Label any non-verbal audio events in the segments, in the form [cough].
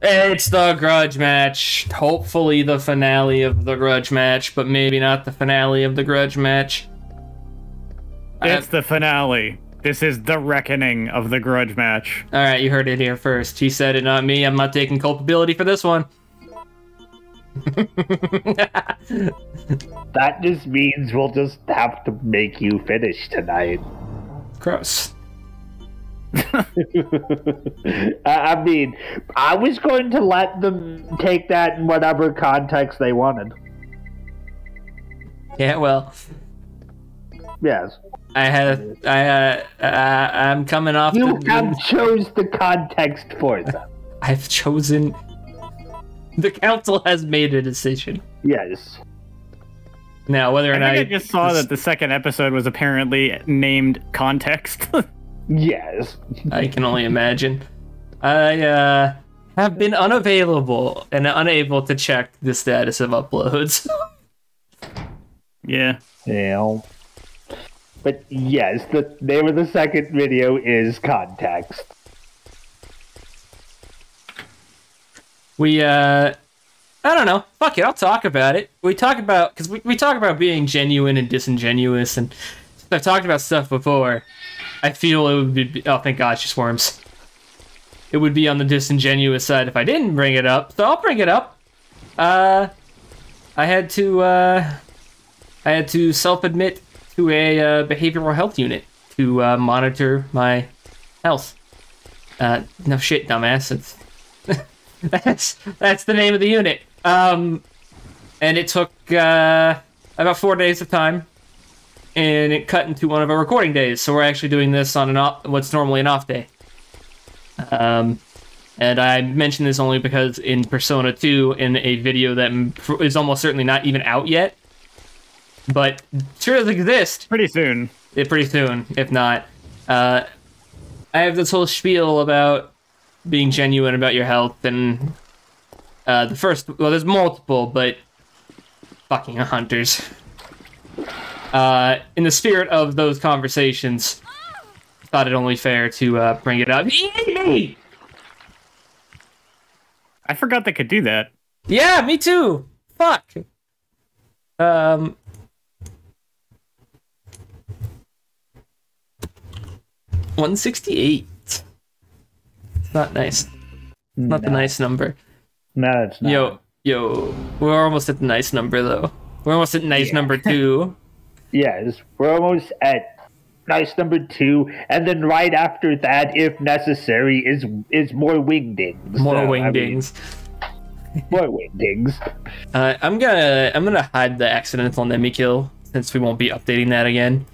It's the grudge match. Hopefully, the finale of the grudge match, but maybe not the finale of the grudge match. It's the finale. This is the reckoning of the grudge match. All right, you heard it here first. He said it, not me. I'm not taking culpability for this one. [laughs] That just means we'll just have to make you finish tonight. Gross. [laughs] I I mean, I was going to let them take that in whatever context they wanted. Yeah, well, Yes. I had, I, uh, uh, I'm coming off. You the, have chose the context for them. [laughs] I've chosen. The council has made a decision. Yes. Now, whether or I not think I just saw that the second episode was apparently named Context. [laughs] Yes. I can only imagine. I uh, have been unavailable and unable to check the status of uploads. [laughs] yeah. Yeah. But yes, the name of the second video is context. we uh, I don't know. Fuck it, I'll talk about it. We talk about because we, we talk about being genuine and disingenuous, and I've talked about stuff before. I feel it would be. Oh, thank God, she swarms. It would be on the disingenuous side if I didn't bring it up, so I'll bring it up. Uh, I had to. Uh, I had to self-admit to a uh, behavioral health unit to uh, monitor my health. Uh, no shit, dumbass. It's [laughs] that's that's the name of the unit. Um, and it took uh, about four days of time, and it cut into one of our recording days. So we're actually doing this on an off, what's normally an off day. Um, and I mention this only because in Persona 2, in a video that is almost certainly not even out yet, but sure does exist, Pretty soon. yeah, pretty soon, if not. Uh, I have this whole spiel about being genuine about your health, and uh, the first, well, there's multiple, but fucking hunters. Uh, in the spirit of those conversations, thought it only fair to uh, bring it up. I forgot they could do that. Yeah, me too. Fuck. Um. One sixty eight. It's not nice. Not the nice number. No, it's not. Yo, yo, we're almost at the nice number though. We're almost at nice Yeah. number two. [laughs] Yes, we're almost at nice number two, and then right after that, if necessary, is is more wingdings. More So, I wingdings. mean, [laughs] more wingdings. Uh, I'm gonna I'm gonna hide the accidental enemy kill since we won't be updating that again.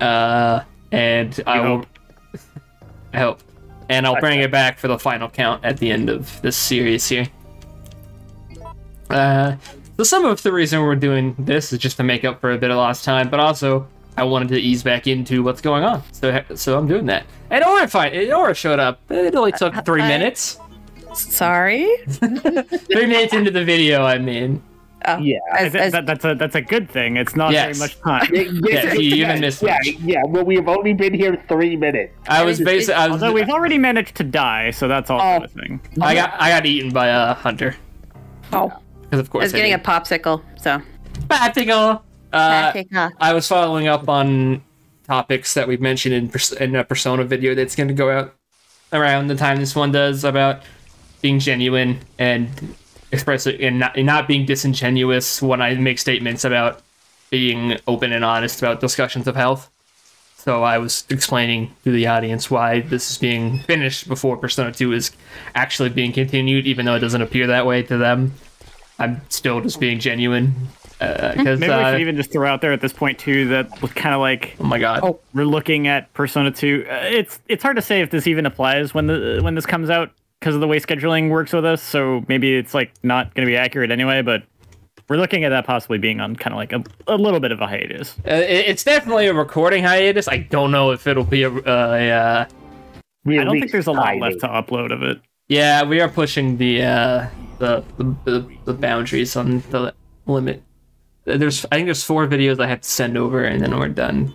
Uh, and I will. hope. [laughs] I hope, and I'll bring it back for the final count at the end of this series here. Uh, so some of the reason we're doing this is just to make up for a bit of lost time, but also I wanted to ease back into what's going on. So so I'm doing that. And Aura fine. Aura showed up. It only took uh, three Hi. minutes. Sorry. [laughs] Three minutes into the video, I mean. Oh, Yeah. As, That- as, that- that's a that's a good thing. It's not Yes. very much time. [laughs] Yeah, you even missed yeah, yeah. Well, we've only been here three minutes. I was basically. I was. Although we've already managed to die, so that's also Oh. a thing. I got. I got eaten by a hunter. oh, Because of course. I was getting a popsicle. So Popsicle. Uh, Popsicle. I was following up on topics that we've mentioned in, pers- in a Persona video that's going to go out around the time this one does about being genuine and expressing and not, and not being disingenuous when I make statements about being open and honest about discussions of health. So I was explaining to the audience why this is being finished before Persona 2 is actually being continued, even though it doesn't appear that way to them. I'm still just being genuine. Because, Maybe we uh, should even just throw out there at this point too that kind of like oh my god. Oh. we're looking at Persona 2. Uh, it's it's hard to say if this even applies when the when this comes out because of the way scheduling works with us. So maybe it's like not going to be accurate anyway. But we're looking at that possibly being on kind of like a, a little bit of a hiatus. Uh, it's definitely a recording hiatus. I don't know if it'll be a. Uh, uh, I don't think there's a lot left to upload of it. yeah, we are pushing the uh, the, the the the boundaries on the limit. There's I think there's four videos I have to send over, and then we're done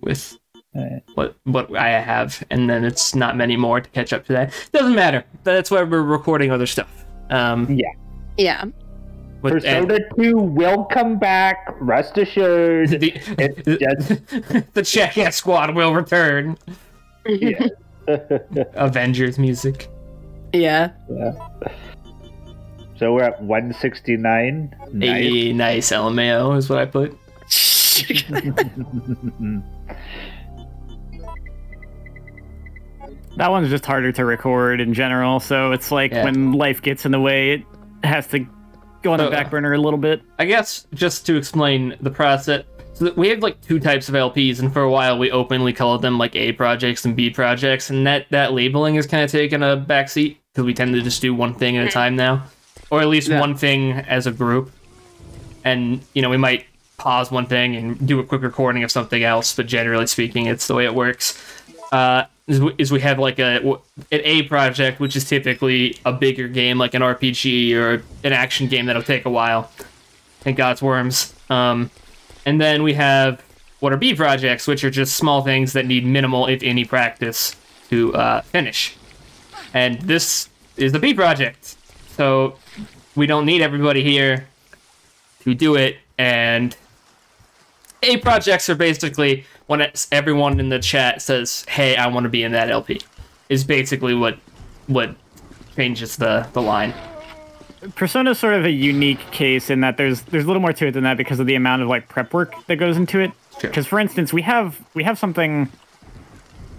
with what what I have, and then it's not many more to catch up to that. Doesn't matter. That's why we're recording other stuff. Um, Yeah. Yeah. with, and Persona 2 will come back, rest assured. the, It's just [laughs] the Jackass Squad will return. yeah. [laughs] Avengers music. Yeah. Yeah. So we're at 169. Nice. A nice LMAO is what I put. [laughs] That one's just harder to record in general, so it's like Yeah. when life gets in the way, it has to go on the Uh, back burner a little bit. I guess just to explain the process, so we have like two types of LPs, and for a while we openly called them like A projects and B projects, and that that labeling has kind of taken a backseat because we tend to just do one thing at a time now, or at least Yeah. one thing as a group, and you know we might pause one thing and do a quick recording of something else, but generally speaking, it's the way it works. Uh, is, we- is we have like a an A project, which is typically a bigger game, like an RPG or an action game that'll take a while and God's Worms. Um, and then we have what are B projects, which are just small things that need minimal, if any, practice to uh, finish. And this is the B project, so we don't need everybody here to do it. And A projects are basically when it's everyone in the chat says, "Hey, I want to be in that LP," is basically what what changes the the line. Persona is sort of a unique case in that there's there's a little more to it than that because of the amount of like prep work that goes into it. Sure. Because for instance, we have we have something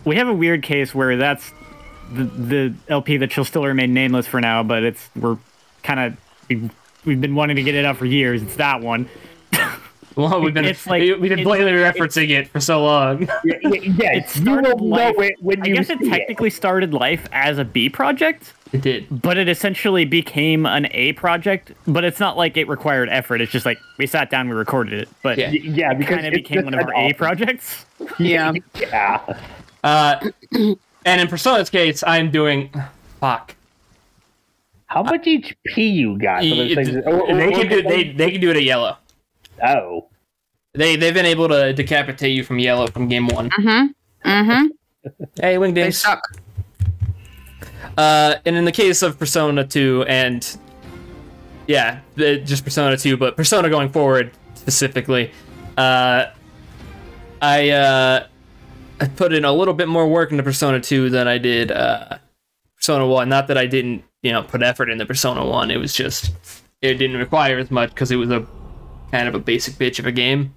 we have a weird case where that's the the LP that she'll still remain nameless for now, but it's we're kind of we've, we've been wanting to get it out for years. It's that one. [laughs] Well, we've been It's like- we've been it's- blatantly referencing it for so long. Y- y- yes, It you will started know life. it when I you guess it see technically started life as a B project, it did. but it essentially became an A project. But it's not like it required effort. It's just like we sat down, we recorded it, but Yeah. Y- yeah, it because kind of became one of an our A projects. Yeah. [laughs] Yeah. Uh, and in Persona's case, I'm doing fuck. How much HP you got? for those It- things? Or- or- they or can do they they can do it at yellow. Oh. They they've been able to decapitate you from yellow from game one. Mm-hmm. Mm-hmm. [laughs] Hey, They Wingdings. suck. Uh, and in the case of Persona 2 and yeah, the, just Persona 2, but Persona going forward specifically, uh, I uh, I put in a little bit more work into Persona 2 than I did uh, Persona 1. Not that I didn't, you know, put effort into Persona 1. It was just it didn't require as much because it was a kind of a basic bitch of a game.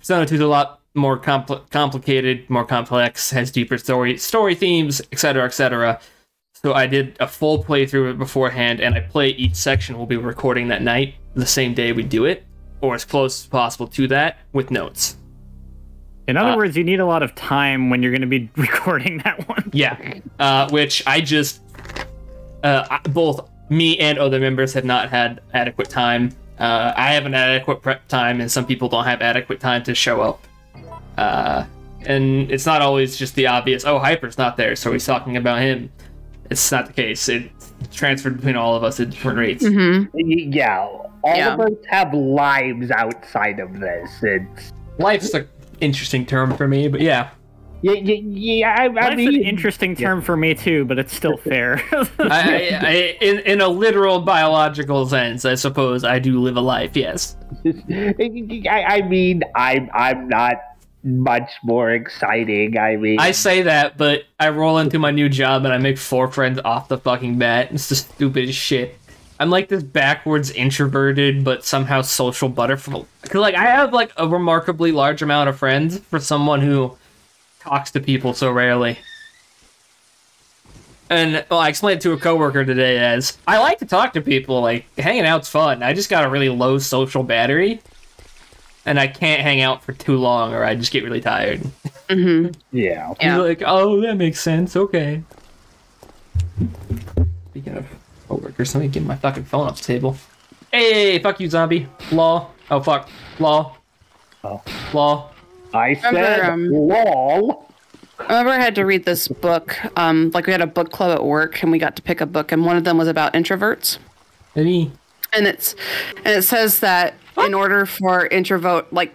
Persona 2 is a lot more compl- complicated, more complex, has deeper story story themes, etc., etc. So I did a full playthrough of it beforehand, and I play each section we'll be recording that night, the same day we do it, or as close as possible to that, with notes. In other Uh, words, you need a lot of time when you're going to be [laughs] recording that one. Yeah, uh, which I just uh, both me and other members have not had adequate time. Uh, I haven't had adequate prep time, and some people don't have adequate time to show up. Uh, and it's not always just the obvious. Oh, Hyper's not there, so he's talking about him. It's not the case. It's transferred between all of us at different rates. Mm-hmm. Yeah. All Yeah. of us have lives outside of this. It's. Life's an interesting term for me, but yeah. Yeah, yeah, yeah I, I That's mean, an interesting term for me too, but it's still [laughs] fair. I, I, I, in, in a literal biological sense, I suppose I do live a life. Yes. [laughs] I, I mean, I'm I'm not much more exciting. I mean, I say that, but I roll into my new job and I make four friends off the fucking bat. It's the stupidest shit. I'm like this backwards introverted but somehow social butterfly. Cause like I have like a remarkably large amount of friends for someone who talks to people so rarely. And well, I explained it to a coworker today as I like to talk to people. Like hanging out's fun. I just got a really low social battery, and I can't hang out for too long, or I just get really tired. Mm-hmm. yeah. He's Yeah. like, oh, that makes sense. Okay. Speaking of coworkers, let me get my fucking phone off the table. Hey, fuck you, zombie. Law. Oh, fuck. Law. Oh. Law. I said, Remember, um, lol. I remember I had to read this book. Um, like we had a book club at work, and we got to pick a book, and one of them was about introverts. Maybe. and it's and it says that in order for introvert like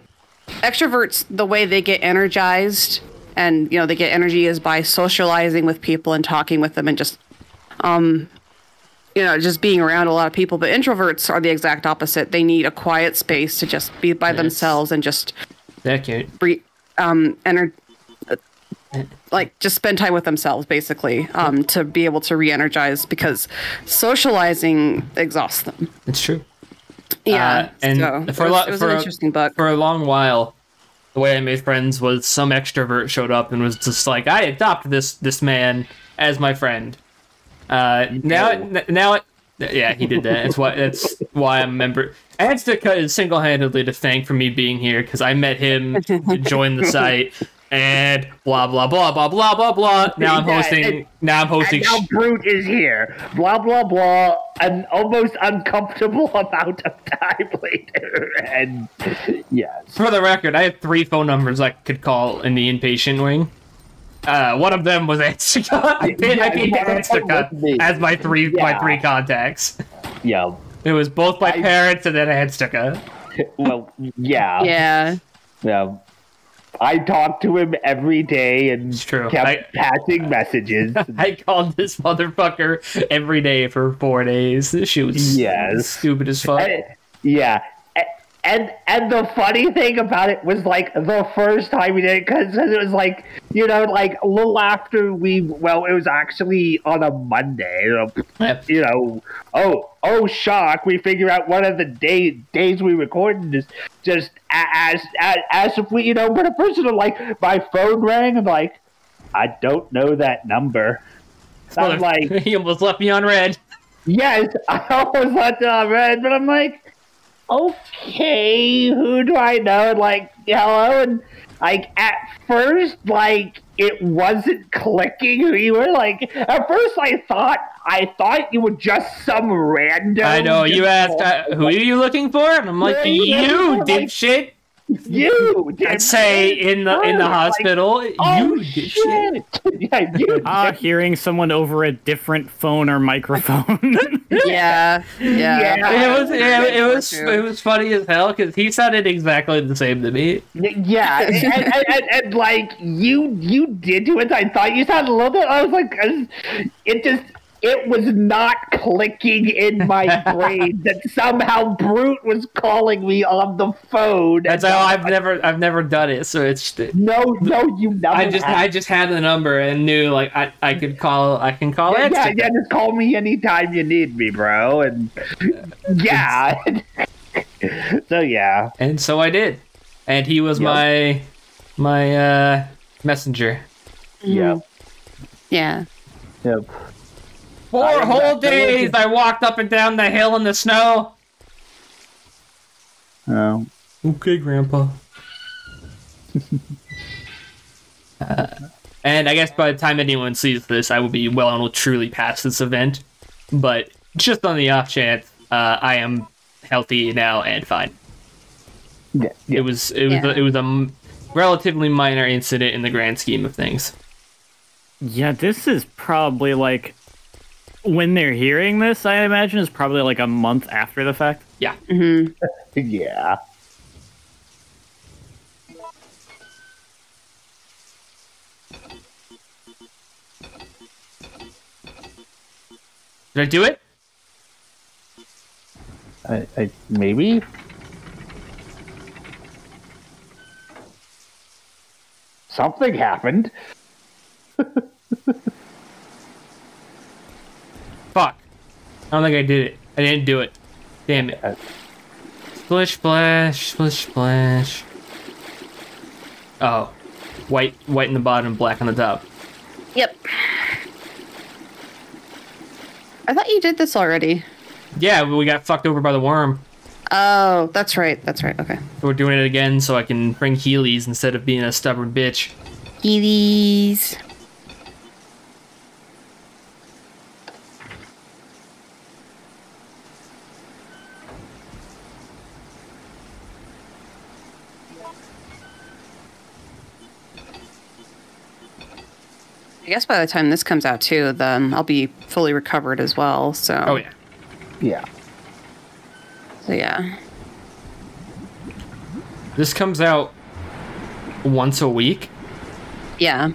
extroverts the way they get energized and you know they get energy is by socializing with people and talking with them and just um you know just being around a lot of people but introverts are the exact opposite they need a quiet space to just be by Yes. themselves and just That cute. bre- um ener- uh, like just spend time with themselves basically um to be able to re-energize because socializing exhausts them It's true. yeah Uh, and so for a was, lot- it was for an a- interesting book For a long while, the way I made friends was some extrovert showed up and was just like, "I adopt this this man as my friend." Uh, now, No. now, it, yeah, he did that. That's why. That's why I'm a member. Anstica is single-handedly to thank for me being here because I met him, joined the site, and blah blah blah blah blah blah blah. Now I'm hosting. and- now I'm hosting. And now Brute is here. Blah blah blah. An almost uncomfortable [laughs] amount of time later, and yes, For the record, I had three phone numbers I could call in the inpatient wing. Uh, one of them was [laughs] Anstica. I paid, I Yeah, paid one of them Anstica was me. as my three my three contacts. yeah. It was both my I- parents and then Anstica. [laughs] Well, yeah, yeah yeah. I talked to him every day and It's true. kept I- passing messages. [laughs] I called this motherfucker every day for four days. She was Yes. stupid as fuck. And- yeah. And and the funny thing about it was like the first time we did it because it was like you know like a little after we well it was actually on a Monday you know, Yep. you know oh oh shock we figure out one of the day days we recorded is just as as, as if we you know but a person like my phone rang and like I don't know that number I'm [laughs] like he almost left me on red. Yes, [laughs] I almost left it on red, but I'm like, okay, who do I know? And like, hello, and like at first, like it wasn't clicking who you were. Like at first, I thought I thought you were just some random. I know. You asked, uh, who are you looking for? And I'm like, [laughs] you you, know, like- dipshit. You. I'd say in the in the Like, hospital, Oh you dipshit. shit! [laughs] yeah, you. Ah, hearing someone over a different phone or microphone. [laughs] yeah yeah Yeah. It was it, it was Too. it was funny as hell because he sounded exactly the same to me. Yeah, and, and, and, and, like you, you did do it. I thought you sounded a little bit. I was like, uh, it just, it was not clicking in my [laughs] brain that somehow Brute was calling me on the phone. That's how I've never I've never done it. So it's No, no, you never. I just have. I just had the number and knew like I, I could call I can call yeah, it. yeah, yeah, just call me anytime you need me, bro. And [laughs] yeah, [laughs] so yeah, And so I did, and he was Yep. my my uh, messenger. yeah, yeah yep. Four whole days I walked up and down the hill in the snow. Oh. Okay, Grandpa. [laughs] Uh, and I guess by the time anyone sees this, I will be well and truly past this event. But just on the off chance, uh, I am healthy now and fine. Yeah, yeah. It was it was Yeah. a, it was a m- relatively minor incident in the grand scheme of things. yeah, this is probably like when they're hearing this. I imagine is probably like a month after the fact. Yeah. hmm [laughs] yeah. Did I do it? I, I maybe. Something happened. [laughs] Fuck. I don't think I did it. I didn't do it. Damn it. Uh, Splish splash, splish splash. Oh. White white in the bottom, black on the top. yep i thought you did this already Yeah, we got fucked over by the worm. oh that's right that's right okay we're doing it again so I can bring Heelys instead of being a stubborn bitch. Heelys. Guess by the time this comes out too, then I'll be fully recovered as well. So, Oh yeah. Yeah. so yeah. This comes out once a week. Yeah.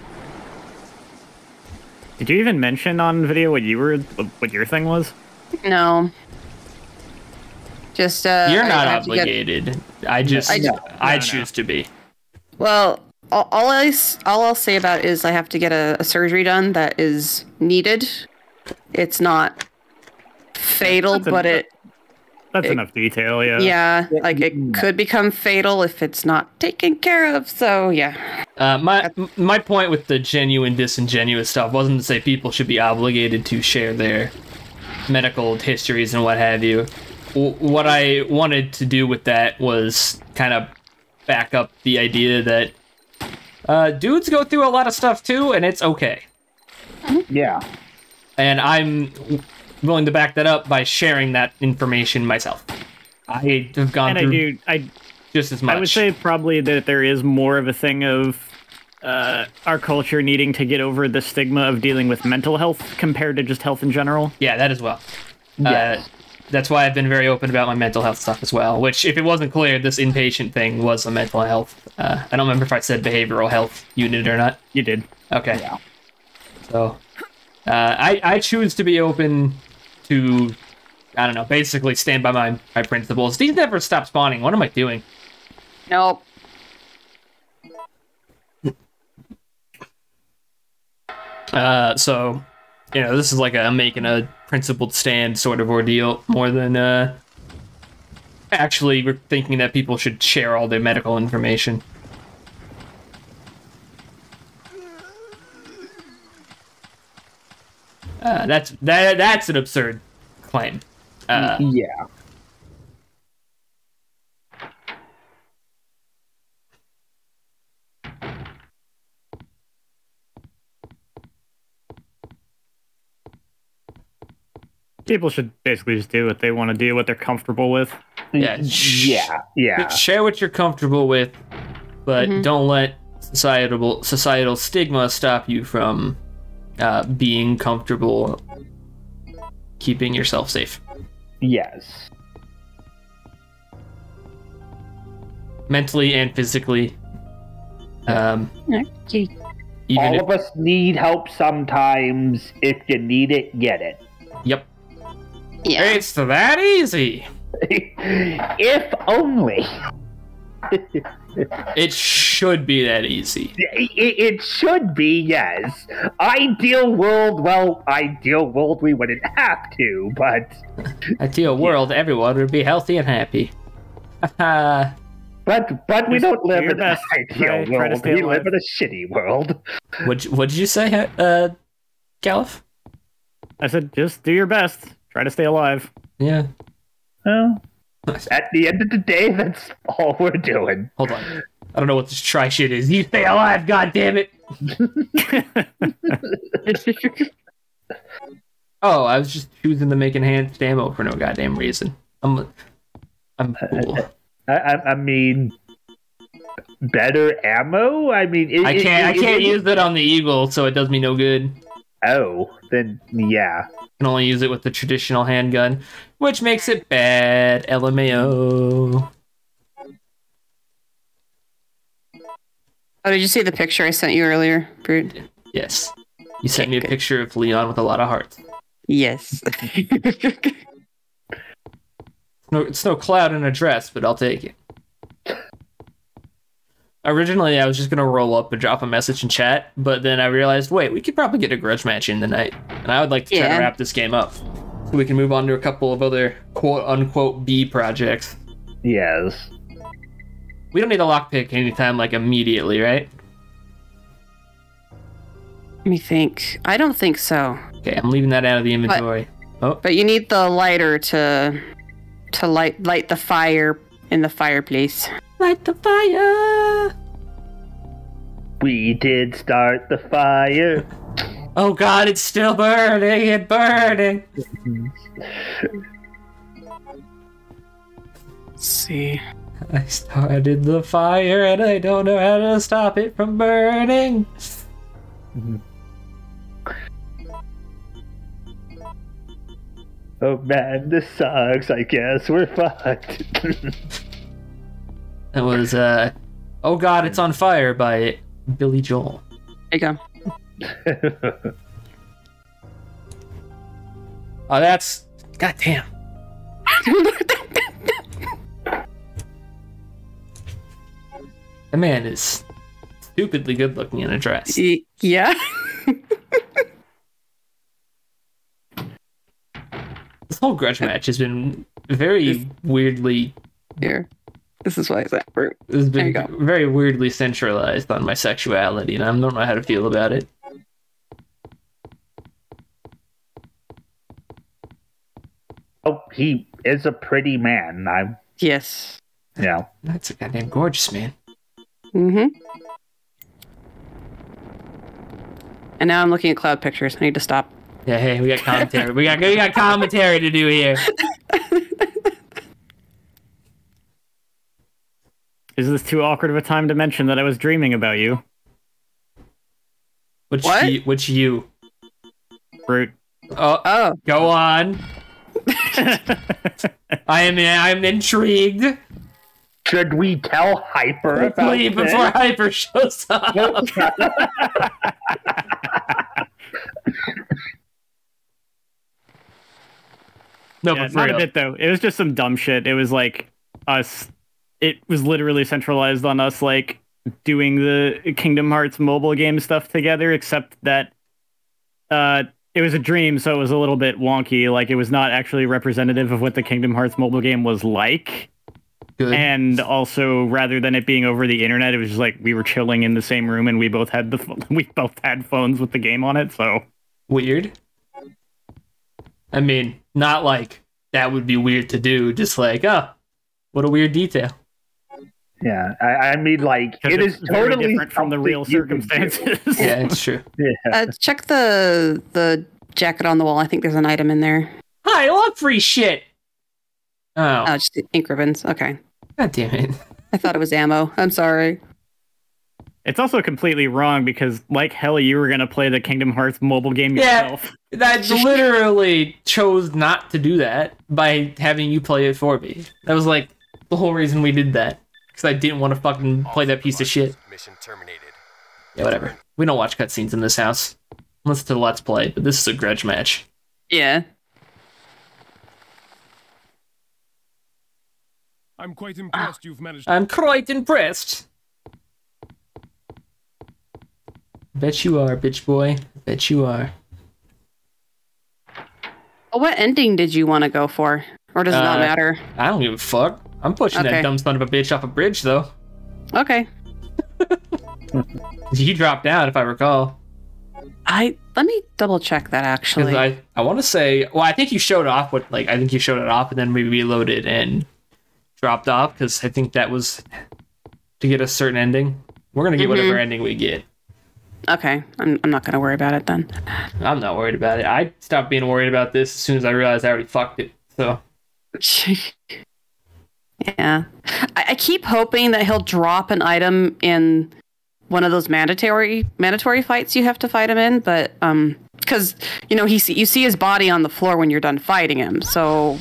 Did you even mention on video what you were, what your thing was? No. Just uh. You're not have to get- obligated. I just I I, just- No, no. choose to be. Well, all, all I s- all I'll say about it is I have to get a, a surgery done that is needed. It's not fatal, That's a- but it That's It- enough detail, yeah. yeah, like it could become fatal if it's not taken care of. So yeah. Uh, my my point with the genuine disingenuous stuff wasn't to say people should be obligated to share their medical histories and what have you. W- what I wanted to do with that was kind of back up the idea that uh, dudes go through a lot of stuff too, and it's okay. Yeah. And I'm willing to back that up by sharing that information myself. I have gone And I do, I just as much. I would say probably that there is more of a thing of uh, our culture needing to get over the stigma of dealing with mental health compared to just health in general. Yeah, that as well. Yes. Uh, that's why I've been very open about my mental health stuff as well. Which, if it wasn't clear, this inpatient thing was a mental health. Uh, I don't remember if I said behavioral health unit or not. You did. Okay. Yeah. So, uh, I I choose to be open to, I don't know, basically stand by my my principles. These never stop spawning. What am I doing? Nope. Uh, so, you know, this is like a I'm making a principled stand sort of ordeal more than uh, actually we're thinking that people should share all their medical information. Uh, that's that that's an absurd claim. Uh, yeah. People should basically just do what they want to do, what they're comfortable with. Yeah, Yeah. Yeah. share what you're comfortable with, but Mhm. don't let societal societal stigma stop you from uh, being comfortable keeping yourself safe Yes. mentally and physically um, Okay. All if, of us need help sometimes. If you need it, get it. yep Yeah. it's that easy [laughs] if only. [laughs] it should be that easy It, it should be, yes. Ideal world, well, ideal world we wouldn't have to, but [laughs] ideal world everyone would be healthy and happy Haha. but but we don't live in an ideal Try- try world. stay We alive. live in a shitty world. what what did you say uh Galuf? I said, just do your best. Try to stay alive. yeah Well, at the end of the day, that's all we're doing. hold on I don't know what this try shit is you stay alive god damn it [laughs] Oh, I was just choosing to make enhanced ammo for no goddamn reason. I'm, I'm cool. [laughs] I, I, I mean, better ammo. I mean, it, I can't, I it- can't it- use it on the eagle, so it does me no good. Oh, then yeah. I can only use it with the traditional handgun, which makes it bad. LMAO. Oh, did you see the picture I sent you earlier, Brute? Yes, you sent me a Okay. picture of Leon with a lot of hearts. Yes. [laughs] No, it's no cloud in a dress, but I'll take it. Originally, I was just gonna roll up and drop a message in chat, but then I realized, wait, we could probably get a grudge match in the night, and I would like to try Yeah. to wrap this game up, so we can move on to a couple of other quote unquote B projects. Yes. We don't need a lockpick anytime like immediately, right? Let me think. I don't think so. Okay, I'm leaving that out of the inventory. Oh, But you need the lighter to to light light the fire in the fireplace. light the fire! We did start the fire. Oh God, it's still burning and burning. Let's see. I started the fire and I don't know how to stop it from burning. Oh man, this sucks. I guess we're fucked. [laughs] It was uh, oh God, it's on fire by Billy Joel. you go. [laughs] Oh, that's god damn. [laughs] The man is stupidly good looking in a dress. Yeah. [laughs] This whole grudge match has been very weirdly Here. This is why it's that fruit. has There you been go. very weirdly centralized on my sexuality, and I don't know how to feel about it. oh, he is a pretty man. I'm, Yes. Yeah. That's a goddamn gorgeous man. Mm-hmm. And now I'm looking at cloud pictures. I need to stop. Yeah, hey, we got commentary. we got we got commentary to do here. [laughs] Is this too awkward of a time to mention that I was dreaming about you, Which What? you, which you? Brute? Oh, Oh, go on. [laughs] I am I'm intrigued. Should we tell Hyper about Wait, this? before Hyper shows up. [laughs] No, yeah, but for not a bit though. It was just some dumb shit. It was like us. It was literally centralized on us, like doing the Kingdom Hearts mobile game stuff together. Except that uh, it was a dream, so it was a little bit wonky. Like it was not actually representative of what the Kingdom Hearts mobile game was like. Good. And also, rather than it being over the internet, it was just like we were chilling in the same room, and we both had the [laughs] we both had phones with the game on it. So weird. I mean, not like that would be weird to do. Just like, oh, what a weird detail. Yeah, I, I mean, like it's totally different from the real you can do. circumstances. Yeah, [laughs] it's true. Yeah. uh, check the the jacket on the wall. I think there's an item in there. Hi, I love free shit. Oh, Oh, just the ink ribbons. Okay. god damn it. I thought it was ammo. I'm sorry. It's also completely wrong because, like hell, you were gonna play the Kingdom Hearts mobile game Yeah. yourself. That [laughs] literally chose not to do that by having you play it for me. That was like the whole reason we did that. Because I didn't want to fucking play that piece of shit. Mission terminated. Yeah, whatever. We don't watch cutscenes in this house. Unless it's a Let's Play, but this is a grudge match. Yeah. I'm quite impressed you've managed. I'm quite impressed. Bet you are, bitch boy. Bet you are. What ending did you want to go for? Or does it not Uh, matter? I don't give a fuck. I'm pushing that dumb son of a bitch off a bridge, though. Okay. [laughs] he dropped down, if I recall. I let me double check that actually. I, I want to say, well, I think you showed off what, like, I think you showed it off and then we reloaded and dropped off because I think that was to get a certain ending. We're gonna get whatever mm-hmm. ending we get. Okay. I'm I'm not gonna worry about it then. I'm not worried about it. I stopped being worried about this as soon as I realized I already fucked it. So [laughs] yeah. I, I keep hoping that he'll drop an item in one of those mandatory mandatory fights you have to fight him in, but um because you know he see, you see his body on the floor when you're done fighting him, so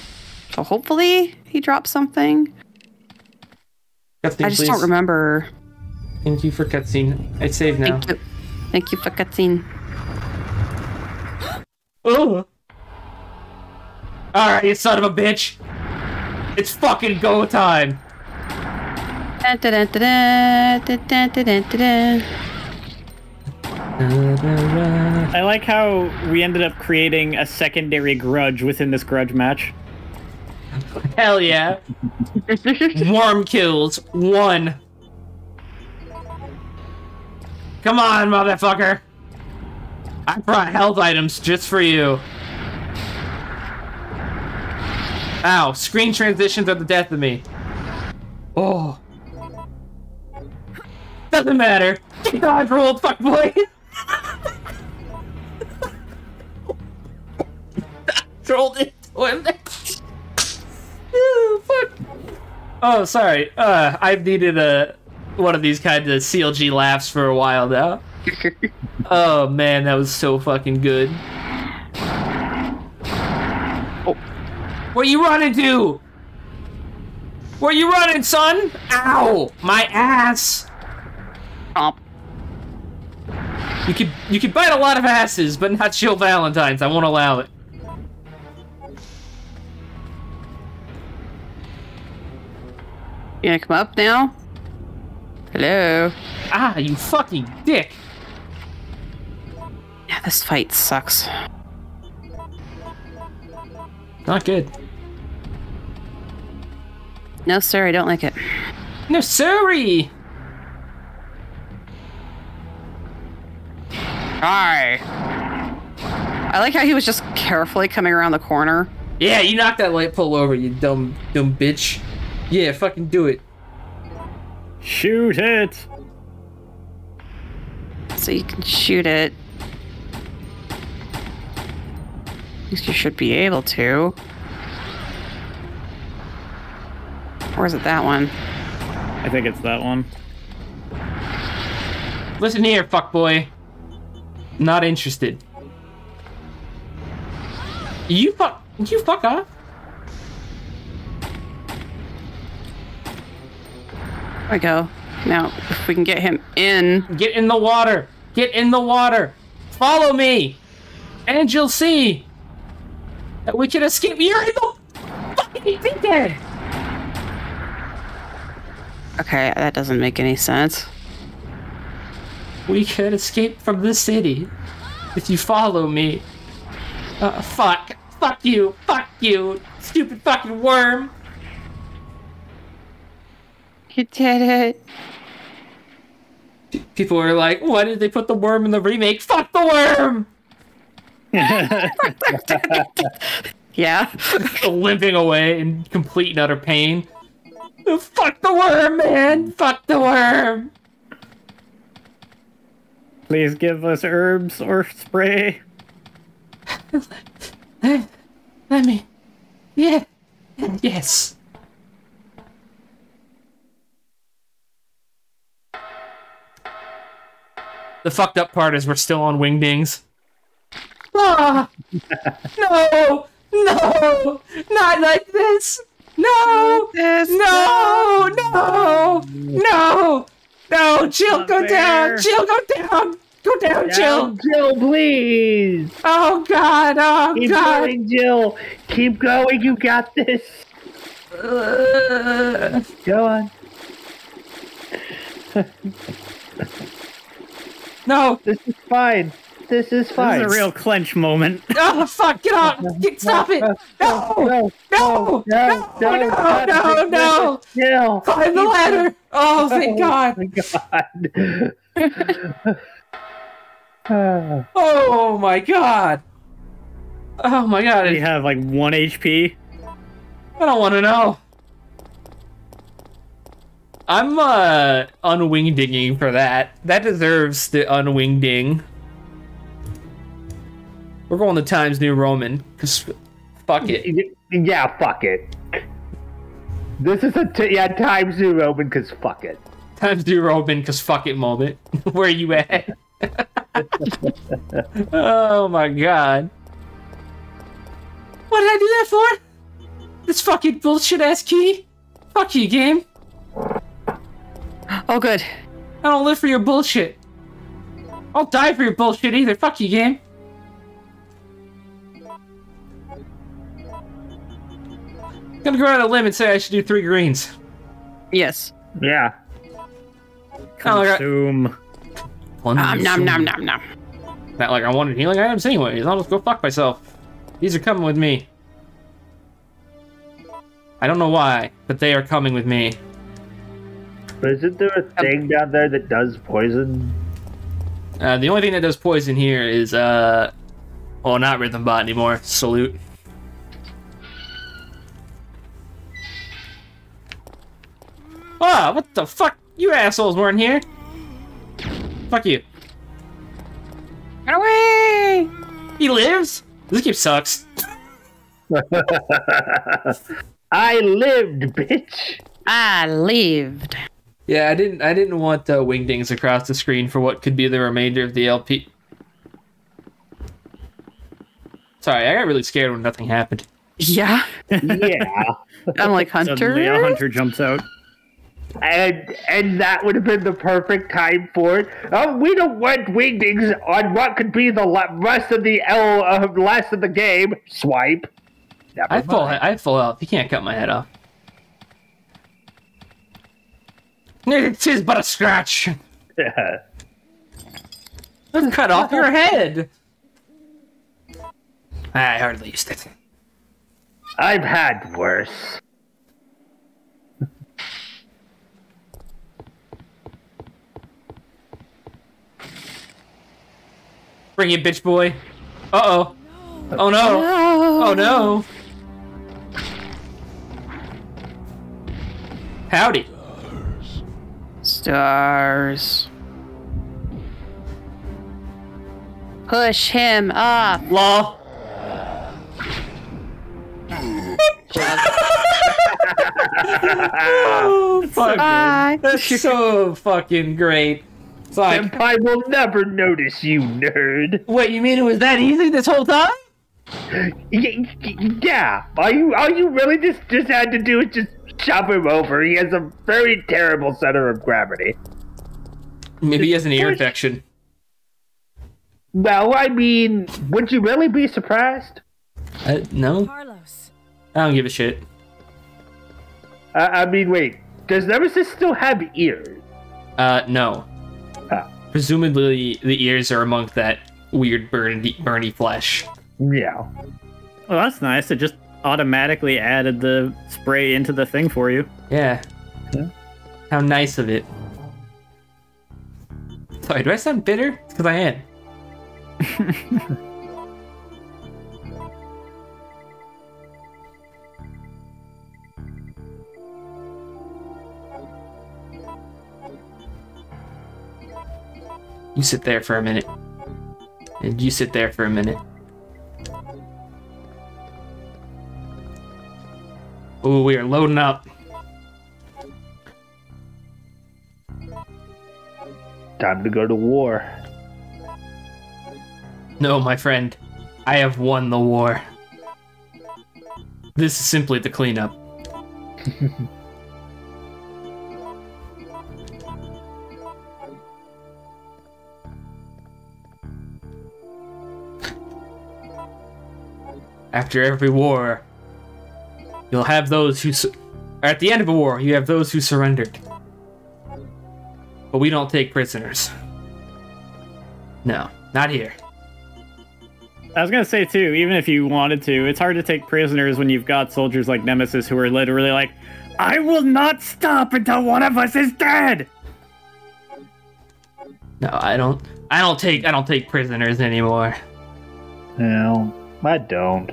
so hopefully he drops something. cutscene, I just please. don't remember. Thank you for cutscene. I save now. Thank you, thank you for cutscene. [gasps] oh. Alright, you son of a bitch. It's fucking go time! I like how we ended up creating a secondary grudge within this grudge match. Hell yeah. [laughs] Warm kills. One. Come on, motherfucker. I brought health items just for you. Ow, screen transitions are the death of me. Oh. Doesn't matter. Dodge roll, fuck boy. [laughs] Rolled into him. Fuck. Oh, sorry. Uh, I've needed a one of these kind of CLG laughs for a while now. [laughs] Oh man, that was so fucking good. Where you running to? Where you running, son? Ow! My ass! You could you could bite a lot of asses, but not Jill Valentine's. I won't allow it. You gonna come up now? Hello. Ah, you fucking dick. Yeah, this fight sucks. Not good. No, sir, I don't like it. No, sorry. Hi. I like how he was just carefully coming around the corner. Yeah, you knocked that light pole over, you dumb dumb bitch. Yeah, fucking do it. Shoot it! So you can shoot it. At least you should be able to. Or is it that one? I think it's that one. Listen here, fuckboy. Not interested. You fuck. You fuck off. There we go. Now, if we can get him in. Get in the water. Get in the water. Follow me, and you'll see that we can escape. You're in the fucking dead. Okay, that doesn't make any sense. We can escape from the city if you follow me. Uh, fuck. Fuck you. Fuck you. Stupid fucking worm. You did it. People are like, why did they put the worm in the remake? Fuck the worm! [laughs] Yeah. [laughs] Limping away in complete and utter pain. Fuck the worm, man! Fuck the worm! Please give us herbs or spray. Let me. Yeah. Yes. The fucked up part is we're still on wingdings. Ah! [laughs] no! No! Not like this! No! This- No! No! No! No! Jill, Not go down! fair. Jill, go down! Go down, Jill! Jill, please. Oh God! Oh Keep God! going, Jill. Keep going. You got this. Uh, Go on. no! This is fine. This is This is a real clench moment. Oh fuck! Get off! Get, stop it! No! No, No! No! No! God, No! No! Jill. Climb the ladder! Oh, thank God! my God. Ah. Oh my God! Oh my God! We I have like one HP. I don't want to know. I'm uh unwingdinging for that. That deserves the unwingding. We're going to Times New Roman because fuck it. yeah, fuck it. This is a t- yeah Times New Roman because fuck it. Times New Roman because fuck it moment. [laughs] Where are you at? oh my god. What did I do that for? This fucking bullshit ass key? Fuck you, game. Oh, good. I don't live for your bullshit. I'll die for your bullshit either. Fuck you, game. Gonna go out on a limb and say I should do three greens. Yes. Yeah. Oh, I got- Consume. Nom nom nom nom nom. Not like I wanted healing items anyways. I'll just go fuck myself. These are coming with me. I don't know why, but they are coming with me. But isn't there a thing down there that does poison? Uh, the only thing that does poison here is, uh, well, not Rhythm Bot anymore. Salute. Ah, what the fuck? You assholes weren't here. Fuck you. Run away! He lives? This game sucks. [laughs] I lived, bitch. I lived. Yeah, I didn't. I didn't want uh, wingdings across the screen for what could be the remainder of the LP. Sorry, I got really scared when nothing happened. Yeah. Yeah. [laughs] I'm like, Suddenly a Hunter? hunter jumps out. And and that would have been the perfect time for it. Oh, we don't want wingdings on what could be the rest of the L uh, last of the game. Swipe. Never I full mind. I full health. You can't cut my head off. [laughs] It is but a scratch. [laughs] Let's cut off your head. I hardly used it. I've had worse. Bring it, bitch boy. Uh oh. Oh no. Oh no. Howdy. Stars. Push him up. Law. [laughs] oh, fuck. That's so fucking great. It's like, Senpai will never notice you, nerd. wait, you mean it was that easy this whole time? Y- y- Yeah, all you all you really just just had to do is just chop him over. He has a very terrible center of gravity. Maybe he has an ear infection. Well, I mean, would you really be surprised? Uh, no, Carlos. I don't give a shit. I, I mean, wait, does Nemesis still have ears? Uh, no. Presumably, the ears are among that weird burny, burny flesh. Yeah. Well, that's nice. It just automatically added the spray into the thing for you. Yeah. Yeah. How nice of it. Sorry, do I sound bitter? Because I am. [laughs] you sit there for a minute. And you sit there for a minute. Ooh, we are loading up. Time to go to war. No, my friend. I have won the war. This is simply the cleanup. [laughs] After every war, you'll have those who. Su- at the end of a war, you have those who surrendered. But we don't take prisoners. No, not here. I was gonna say too, even if you wanted to, it's hard to take prisoners when you've got soldiers like Nemesis who are literally like, "I will not stop until one of us is dead." No, I don't. I don't take. I don't take prisoners anymore. No, I don't.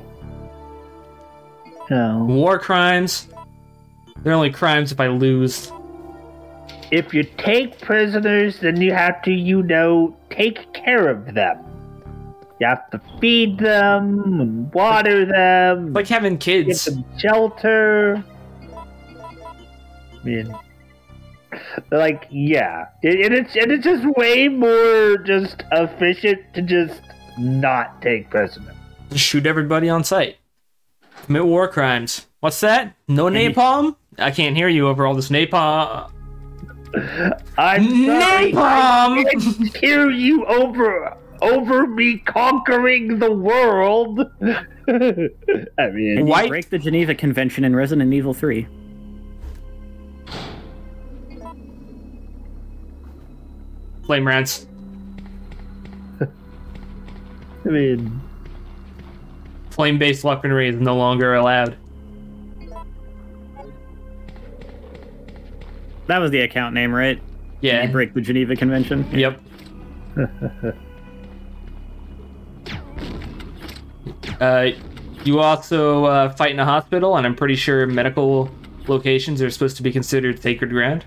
No. War crimes. They're only crimes if I lose. If you take prisoners, then you have to, you know, take care of them. You have to feed them and water them, Like having give kids. them shelter. I mean, like, yeah, it, and it's and it's just way more just efficient to just not take prisoners. Just shoot everybody on sight. Commit war crimes. What's that? No napalm? I can't hear you over all this napalm. I'm sorry, I can't hear you over over me conquering the world. [laughs] I mean, And White- you break the Geneva Convention in Resident Evil 3. Flame rants. I mean, Flame based weaponry is no longer allowed. That was the account name, right? Yeah. You break the Geneva Convention. Yep. [laughs] uh, you also uh, fight in a hospital, and I'm pretty sure medical locations are supposed to be considered sacred ground.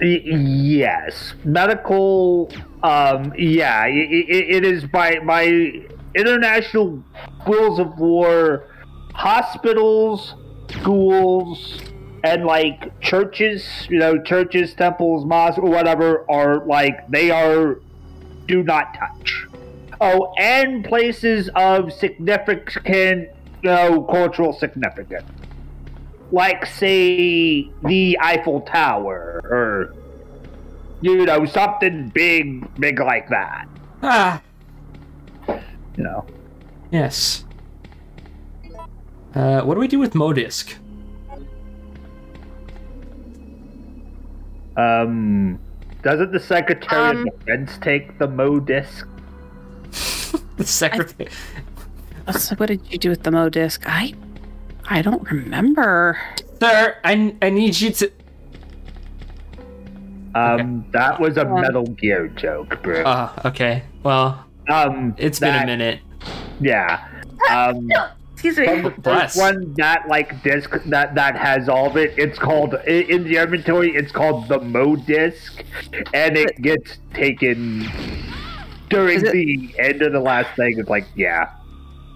yes, medical. Um, yeah, i i it is by by international rules of war. Hospitals, schools, and like churches, you know, churches, temples, mosques, or whatever, are like they are do not touch. Oh, and places of significant, you know, cultural significance. like say the Eiffel Tower or you know something big, big like that. Ah, You know. yes. Uh, what do we do with Modisk? Um, doesn't the Secretary Um, of Defense take the Modisk? [laughs] The secretary. So what did you do with the Modisk? I I don't remember. Sir, I, I need you to. Um, that was a Um, Metal Gear joke, bro. Oh, okay. Well, um, it's been a minute. Yeah. Um, Excuse from the one, that like disc that that has all of it. It's called in the inventory. It's called the Mo disc, and it gets taken during it- the end of the last thing. It's like, yeah.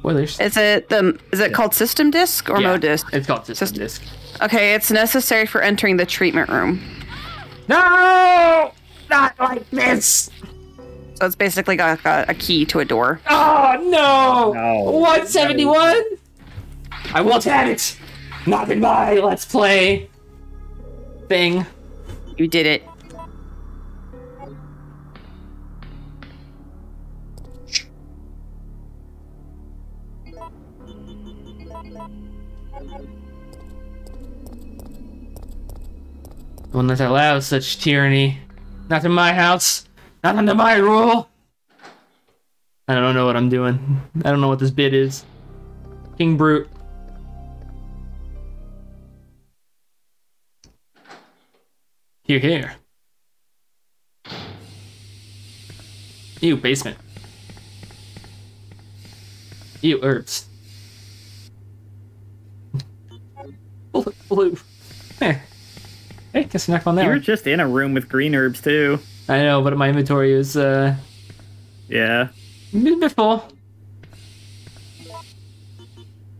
Well, there's. Is it the is it called system disc or yeah, Mo disc? It's called System System- Disk. Okay, it's necessary for entering the treatment room. No! Not like this! So it's basically got, got a key to a door. Oh no! No. 171? I won't have it! Not in my Let's Play thing. You did it. Will not allow such tyranny. Not in my house. Not under my rule. I don't know what I'm doing. I don't know what this bit is. King Brute. Here, here. Ew, basement. Ew, herbs. [laughs] Blue. blue. Eh. Hey, guess snack on that. You were one. just in a room with green herbs too. I know, but my inventory is uh Yeah. bit full.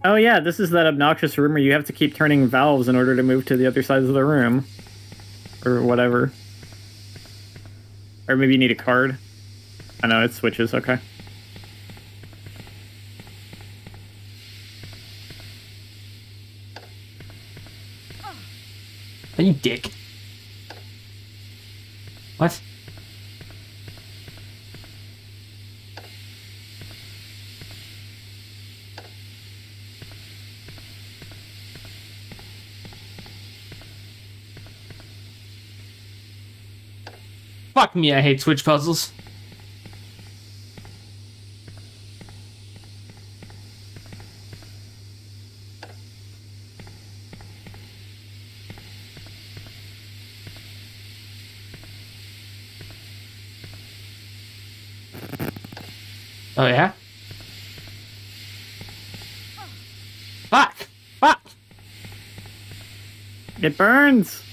Oh yeah, this is that obnoxious room where you have to keep turning valves in order to move to the other sides of the room. Or whatever. Or maybe you need a card. I know it switches, okay. Are you dick? What? Fuck me, I hate Switch puzzles. Oh yeah? Fuck! Fuck! It burns!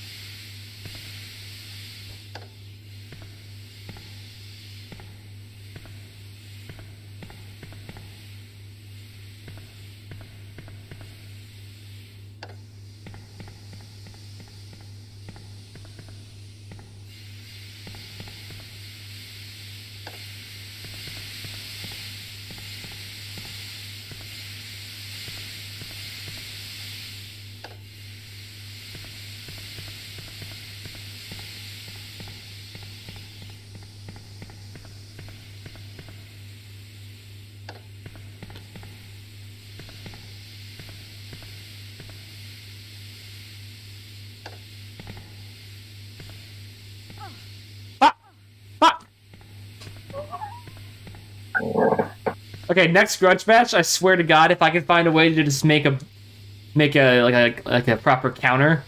Okay, next grudge match. I swear to God, if I can find a way to just make a make a like a like a proper counter,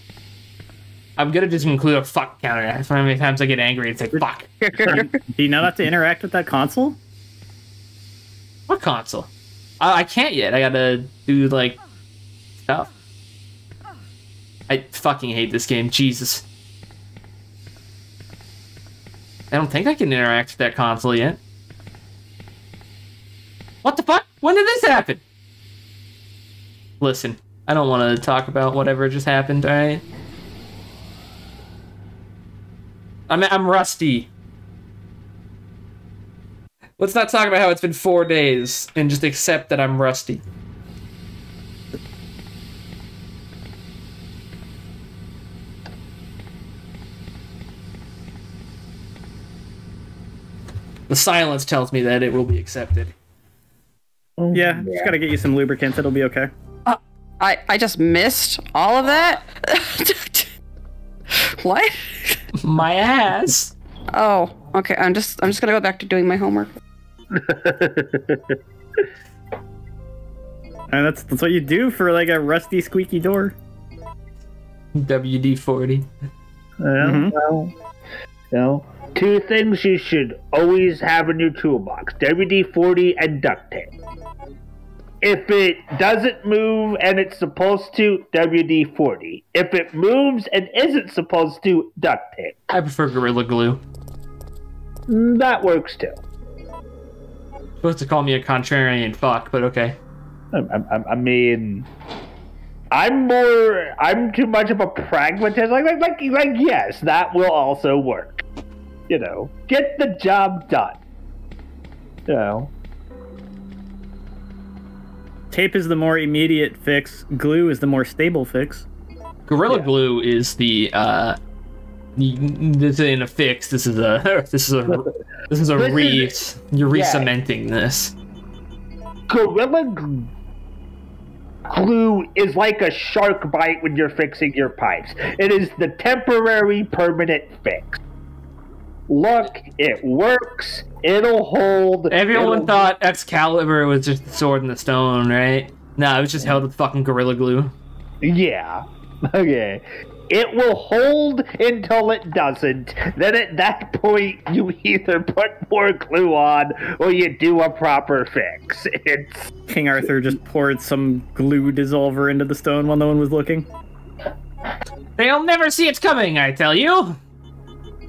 I'm gonna just include a fuck counter. That's how many times I get angry and say fuck. [laughs] Do you not have to interact with that console? What console? I, I can't yet. I gotta do like stuff. I fucking hate this game. Jesus. I don't think I can interact with that console yet. What the fuck? When did this happen? Listen, I don't want to talk about whatever just happened, alright? I'm, I'm rusty. Let's not talk about how it's been four days and just accept that I'm rusty. The silence tells me that it will be accepted. Yeah, mm-hmm. just gotta get you some lubricants. It'll be okay. Uh, I I just missed all of that. [laughs] what? My ass. Oh, okay. I'm just I'm just gonna go back to doing my homework. [laughs] And that's that's what you do for like a rusty, squeaky door. WD forty. Mm-hmm. Well, well, you know, two things you should always have in your toolbox: WD-40 and duct tape. If it doesn't move and it's supposed to, WD-40. If it moves and isn't supposed to, duct tape. I prefer Gorilla Glue. Mm, That works too. Supposed to call me a contrarian fuck, but okay. I, I, I mean, I'm more. I'm too much of a pragmatist. Like, like, like, like, yes, that will also work. You know, get the job done. You know, Tape is the more immediate fix. Glue is the more stable fix. Gorilla Yeah. Glue is the uh y- this ain't a fix. [laughs] This is a this is a this is a This re is- you're yeah. re-cementing this. gorilla gl- glue is like a shark bite when you're fixing your pipes. It is the temporary, permanent fix. Look, it works. It'll hold. Everyone it'll- thought Excalibur was just the sword in the stone, right? No, it was just held with fucking Gorilla Glue. Yeah. [laughs] Okay. It will hold until it doesn't. Then at that point, you either put more glue on or you do a proper fix. It's King Arthur just poured some glue dissolver into the stone while no one was looking. They'll never see it coming, I tell you.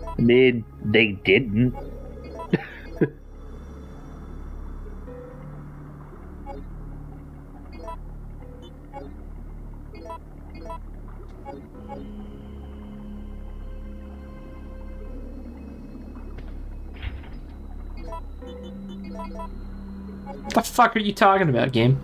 I mean, they didn't. What the fuck are you talking about, game?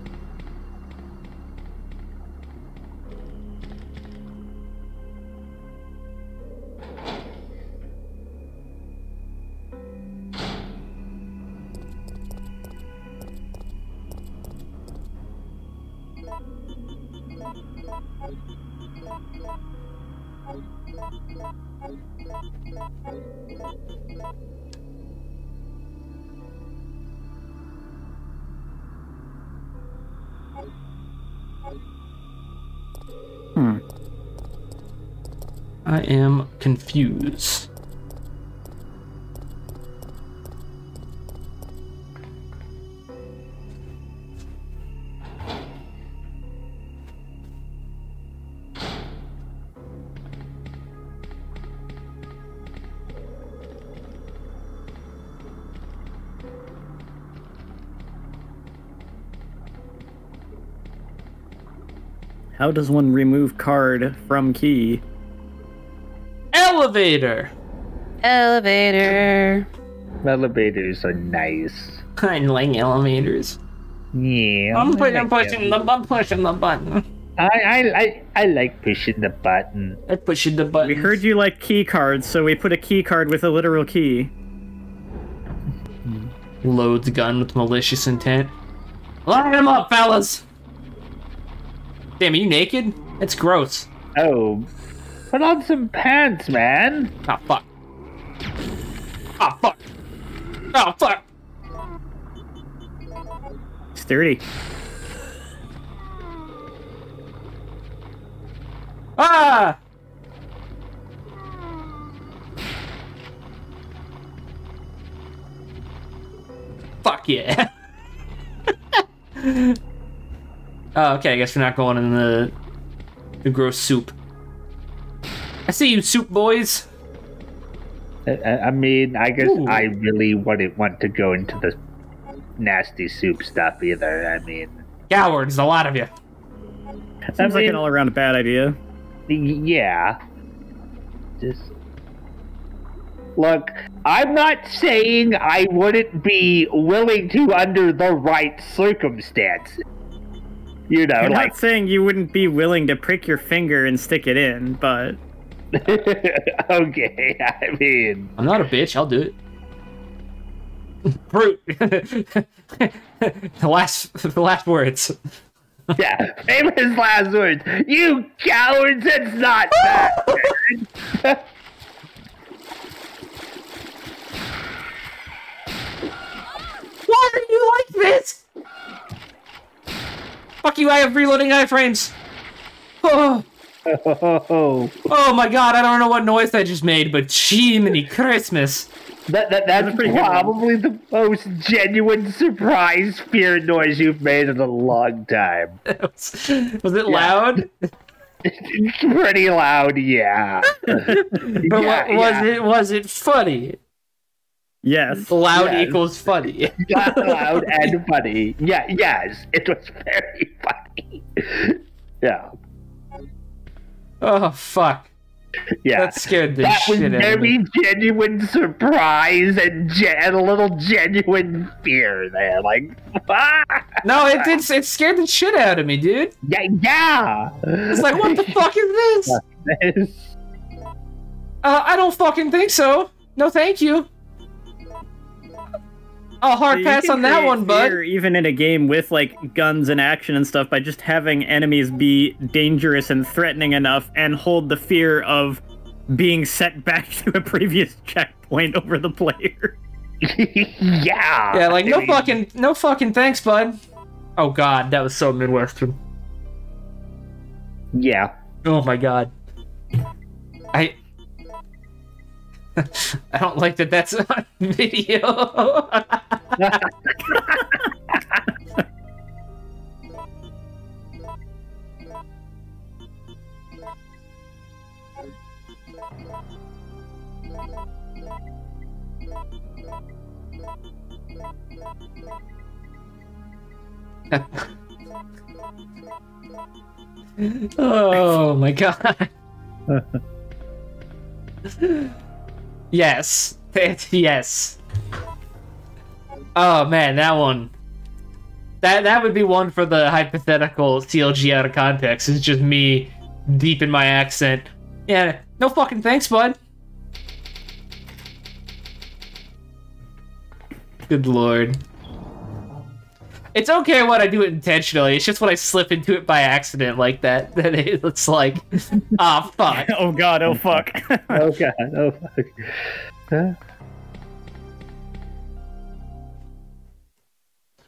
I am confused. How does one remove card from key? Elevator. Elevator. Elevators are nice. [laughs] I like elevators. Yeah. I'm, I like pushing them. the I'm pushing the button. I, I, I, I like pushing the button. I pushing the button. We heard you like key cards, so we put a key card with a literal key. Loads gun with malicious intent. Line him up, fellas. Damn, are you naked? That's gross. Oh, put on some pants, man. Oh fuck. Oh fuck. Oh fuck. Sturdy. Ah! Fuck yeah. [laughs] oh, okay, I guess we're not going in the the gross soup. I see you, soup boys. I, I I mean, I guess Ooh. I really wouldn't want to go into the nasty soup stuff either. I mean, Cowards, a lot of you. Seems I like an all around bad idea. yeah. Just look. I'm not saying I wouldn't be willing to under the right circumstances. You know, I'm like not saying you wouldn't be willing to prick your finger and stick it in, but [laughs] okay. I mean, I'm not a bitch. I'll do it. Brute. [laughs] the last, the last words. [laughs] Yeah, famous last words. You cowards, it's not that. Why are you like this? Fuck you! I have reloading iframes. Oh, oh, [laughs] oh my god! I don't know what noise I just made, but Jiminy Christmas! that, that, that's pretty probably the most genuine surprise fear noise you've made in a long time. [laughs] was, was it loud? It's pretty loud, yeah. [laughs] But what, was it? Was it funny? Yes. Loud Yes. equals funny. Not loud and funny. Yeah, yes, it was very funny. Yeah, Oh fuck! yeah. That scared the that shit out of me. very genuine surprise and, ge- and a little genuine fear there. Like! [laughs] No, it did. It scared the shit out of me, dude. yeah, yeah. It's like, what the [laughs] fuck is this? Uh, I don't fucking think so. No, thank you. I'll hard You pass on that one, bud. fear Even in a game with like guns and action and stuff, by just having enemies be dangerous and threatening enough, and hold the fear of being set back [laughs] to a previous checkpoint over the player. [laughs] yeah. Yeah, like no mean, fucking, no fucking thanks, bud. Oh god, that was so midwestern. Yeah. Oh my god. I. [laughs] I don't like that. That's [laughs] on video. [laughs] oh my god. Yes. Yes. Oh man, that one. That that would be one for the hypothetical CLG out of context. It's just me deep in my accent. Yeah, no fucking thanks, bud. Good lord. It's okay when I do it intentionally. It's just when I slip into it by accident like that [laughs] that it's like, ah, fuck. [laughs] oh god, oh fuck. [laughs] Oh god. Oh fuck. Huh?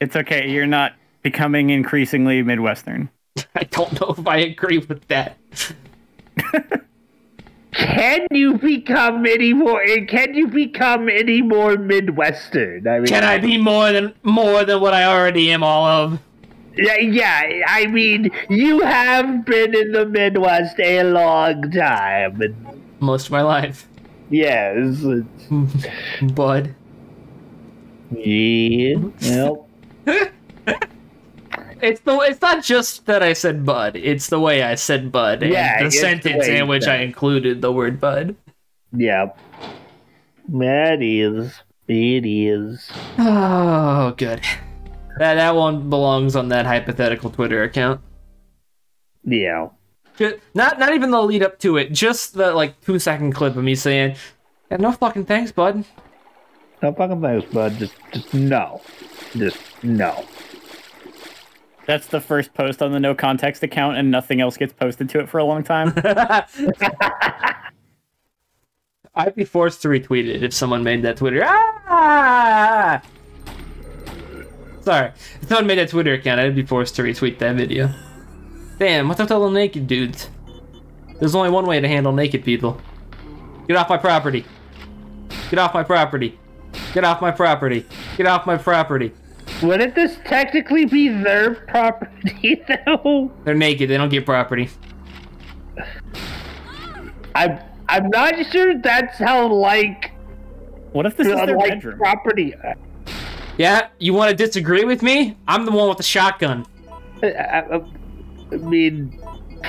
it's okay, you're not becoming increasingly Midwestern. I don't know if I agree with that. Can you become any more? Eh, can you become any more Midwestern? I mean, Can I be more than more than what I already am all of? Yeah, yeah. I mean, you have been in the Midwest a long time. Most of my life. Yes. [laughs] Bud. Yeah. Well. [laughs] It's the it's not just that I said bud, it's the way I said bud and Yeah, the it's the sentence in which I included the word bud. Yeah. That is. It is. Oh good. That that one belongs on that hypothetical Twitter account. Yeah. Not not even the lead up to it, just the like two second clip of me saying, yeah, no fucking thanks, bud. No fucking thanks, bud. Just, just no. Just no. That's the first post on the no context account, and nothing else gets posted to it for a long time. [laughs] [laughs] I'd be forced to retweet it if someone made that Twitter. Ah! Sorry, if someone made that Twitter account, I'd be forced to retweet that video. Damn, what's up with all the naked dudes? There's only one way to handle naked people. Get off my property. Get off my property. Get off my property. Get off my property. Wouldn't this technically be their property, [laughs] though? They're naked. They don't get property. I'm, I'm not sure that's how, like, What if this is uh, their like bedroom? property. Uh, yeah, you want to disagree with me? I'm the one with the shotgun. I, I, I mean,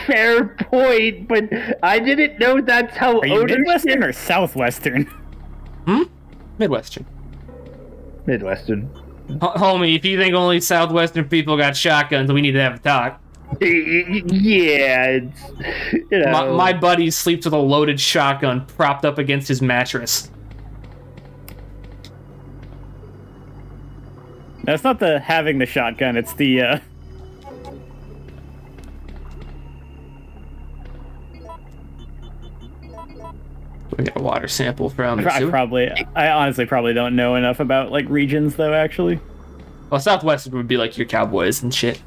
fair point, but I didn't know that's how Are you ownership- Midwestern or Southwestern? Hmm. Midwestern. Midwestern. H- homie, if you think only Southwestern people got shotguns, we need to have a talk. Yeah, it's you know. My, my buddy sleeps with a loaded shotgun propped up against his mattress. That's not the having the shotgun. It's the uh, We got a water sample from. I sewer. probably. I honestly probably don't know enough about like regions though. Actually, Well, Southwest would be like your Cowboys and shit.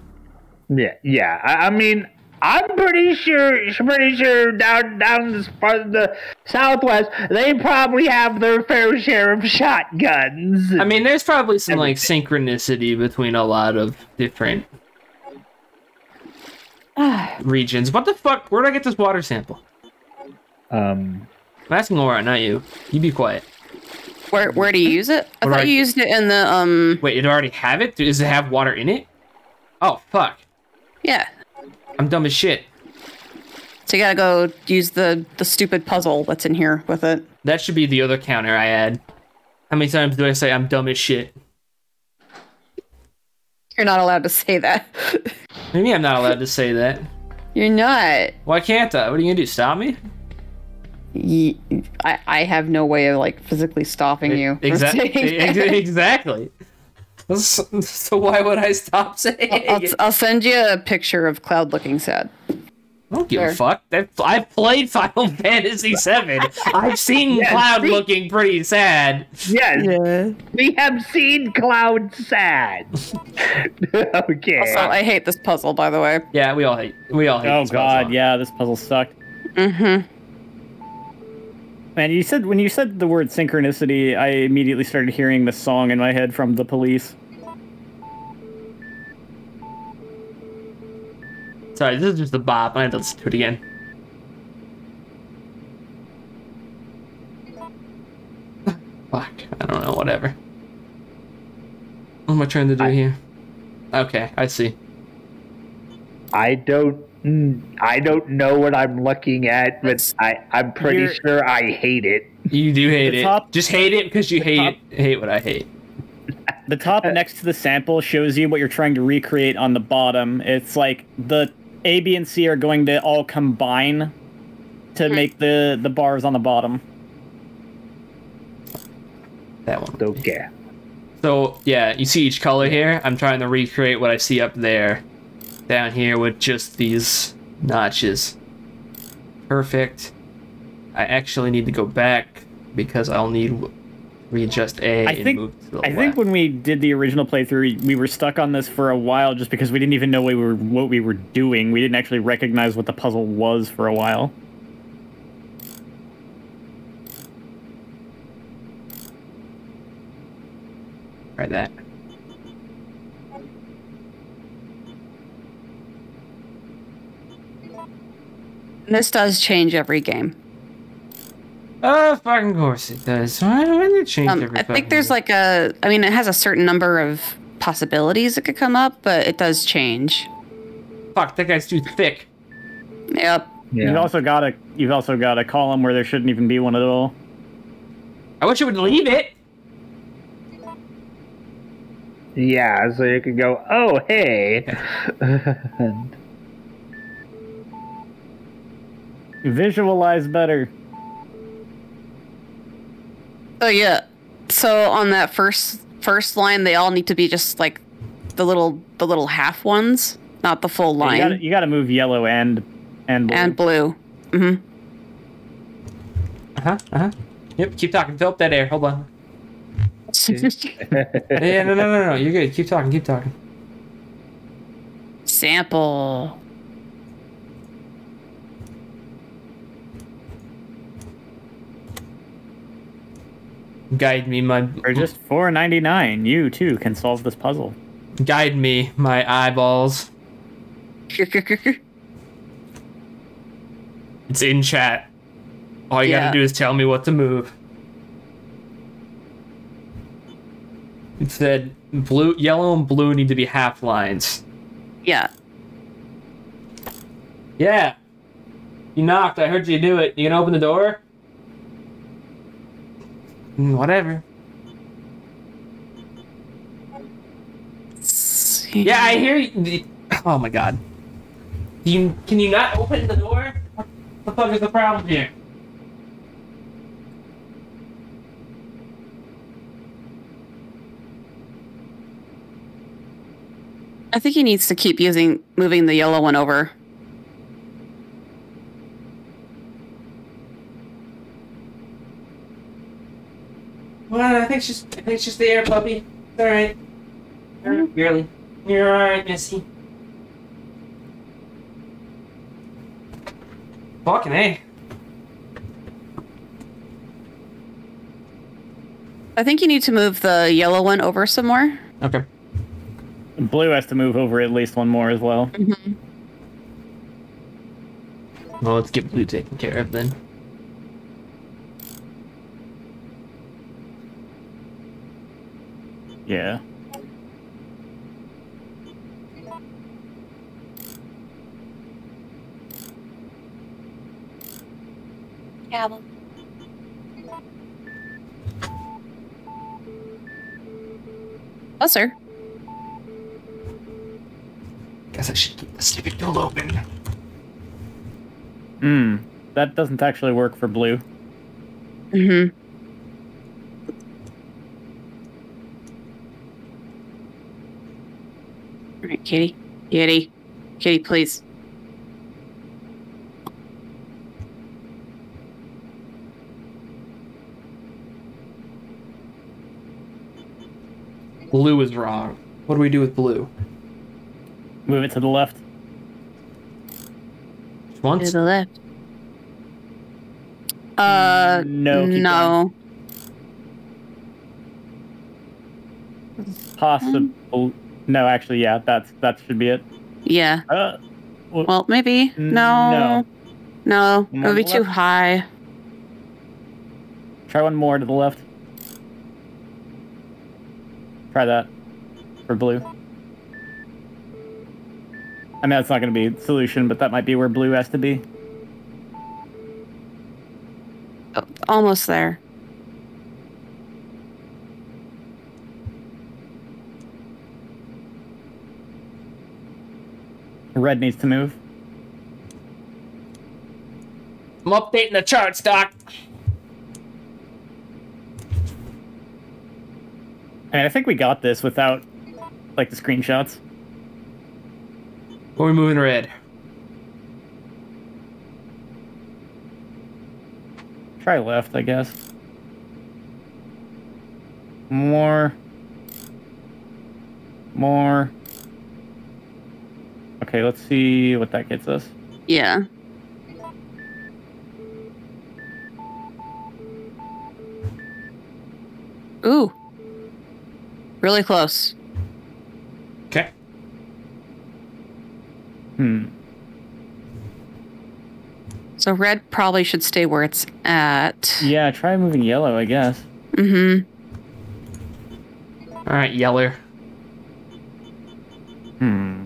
Yeah, yeah. I, I mean, I'm pretty sure, pretty sure down down this part of the Southwest, they probably have their fair share of shotguns. I mean, there's probably some like synchronicity between a lot of different [sighs] regions. What the fuck? Where did I get this water sample? um, I'm asking Laura, not you. You be quiet. Where where do you use it? I What thought I- you used it in the um. Wait, it already have it? Does it have water in it? Oh fuck! Yeah. I'm dumb as shit. So you gotta go use the the stupid puzzle that's in here with it. That should be the other counter I add. How many times do I say I'm dumb as shit? You're not allowed to say that. Maybe I'm not allowed to say that. You're not. Why can't I? What are you gonna do? Stop me? Ye- I I have no way of like physically stopping you. from Exactly. saying exactly. So, so why would I stop [laughs] saying I'll, it? I'll send you a picture of Cloud looking sad. I don't give a There. fuck. I've, I've played Final [laughs] Fantasy VII. I've seen [laughs] Yeah, Cloud see? looking pretty sad. yes, Yeah. we have seen Cloud sad. okay. Also, I hate this puzzle, by the way. Yeah, we all hate. We all hate. oh this god, puzzle. yeah, this puzzle sucked. Mm-hmm. Man, you said when you said the word synchronicity, I immediately started hearing the song in my head from the police. Sorry, this is just a bop. I have to listen to it again. Fuck. I don't know. Whatever. What am I trying to do I- here? Okay, I see. I don't. Mm, I don't know what I'm looking at, but It's- I, I'm pretty sure I hate it. You do hate The it. top- Just hate it because you hate top- it. Hate what I hate. The top next to the sample shows you what you're trying to recreate on the bottom. It's like the A, B, and C are going to all combine to make the the bars on the bottom. That one. Okay. So yeah, you see each color here. I'm trying to recreate what I see up there, down here with just these notches. Perfect. I actually need to go back because I'll need readjust A I and think move to the I left. think when we did the original playthrough, we were stuck on this for a while just because we didn't even know we were what we were doing. We didn't actually recognize what the puzzle was for a while. Try that. This does change every game. Oh, fucking course it does. Why why did it change Um, every I think there's game? like a. I mean, it has a certain number of possibilities that could come up, but it does change. Fuck, that guy's too thick. Yep. You've also got a you've also got a column where there shouldn't even be one at all. I wish it would leave it. Yeah, so you could go, oh, hey. [laughs] [laughs] Visualize better. Oh yeah. So on that first first line, they all need to be just like the little the little half ones, not the full line. gotta, you gotta move yellow and and blue. and blue. hmm Uh huh. Uh huh. Yep. Keep talking. Fill up that air. Hold on. [laughs] yeah. No. No. No. No. You're good. Keep talking. Keep talking. Sample. Guide me, my. For just four ninety nine, you too can solve this puzzle. Guide me, my eyeballs. [laughs] It's in chat. All you Yeah. gotta do is tell me what to move. It said blue, yellow, and blue need to be half lines. yeah. Yeah. You knocked. I heard you do it. You gonna open the door? Mm, Whatever. Yeah, I hear you. Oh my god. You can you not open the door? What the fuck is the problem here? I think he needs to keep using moving the yellow one over. Well, I think she's. I think she's there, puppy. It's all right. All right, Barely. You're all right, Missy. Fucking a. I think you need to move the yellow one over some more. Okay. Blue has to move over at least one more as well. Mhm. Well, let's get blue taken care of then. Yeah. Yeah. Oh, sir. Guess I should keep the stupid door open. Hmm. That doesn't actually work for blue. Mm-hmm. All right, Kitty. Kitty. Kitty, please. Blue is wrong. What do we do with blue? Move it to the left. To Once. the left. Uh, No, no. Possible. No, actually, yeah. That's that should be it. Yeah. Uh, well, Well, maybe. No. No. No. It would be to too left? high. try one more to the left. Try that for blue. I know it's not going to be the solution, but that might be where blue has to be. Almost there. Red needs to move. I'm updating the charts, Doc. I mean, I think we got this without like the screenshots. Or we moving red? Try left, I guess. More. More. Okay, let's see what that gets us. Yeah. Ooh. Really close. Okay. Hmm. So red probably should stay where it's at. Yeah, try moving yellow, I guess. Mm-hmm. All right, yeller. Hmm.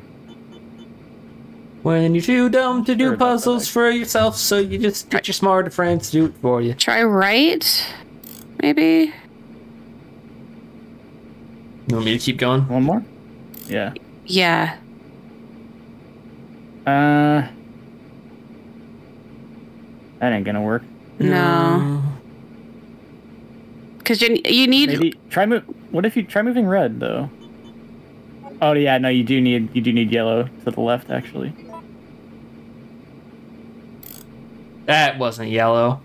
When you're too dumb to do puzzles for yourself, so you just get your smarter friends to do it for you. Try right. Maybe. You want me to keep going? One more? Yeah. Yeah. Uh. That ain't gonna work. No. Because you you need Maybe try move. What if you try moving red though? Oh yeah, no, you do need you do need yellow to the left actually. That wasn't yellow.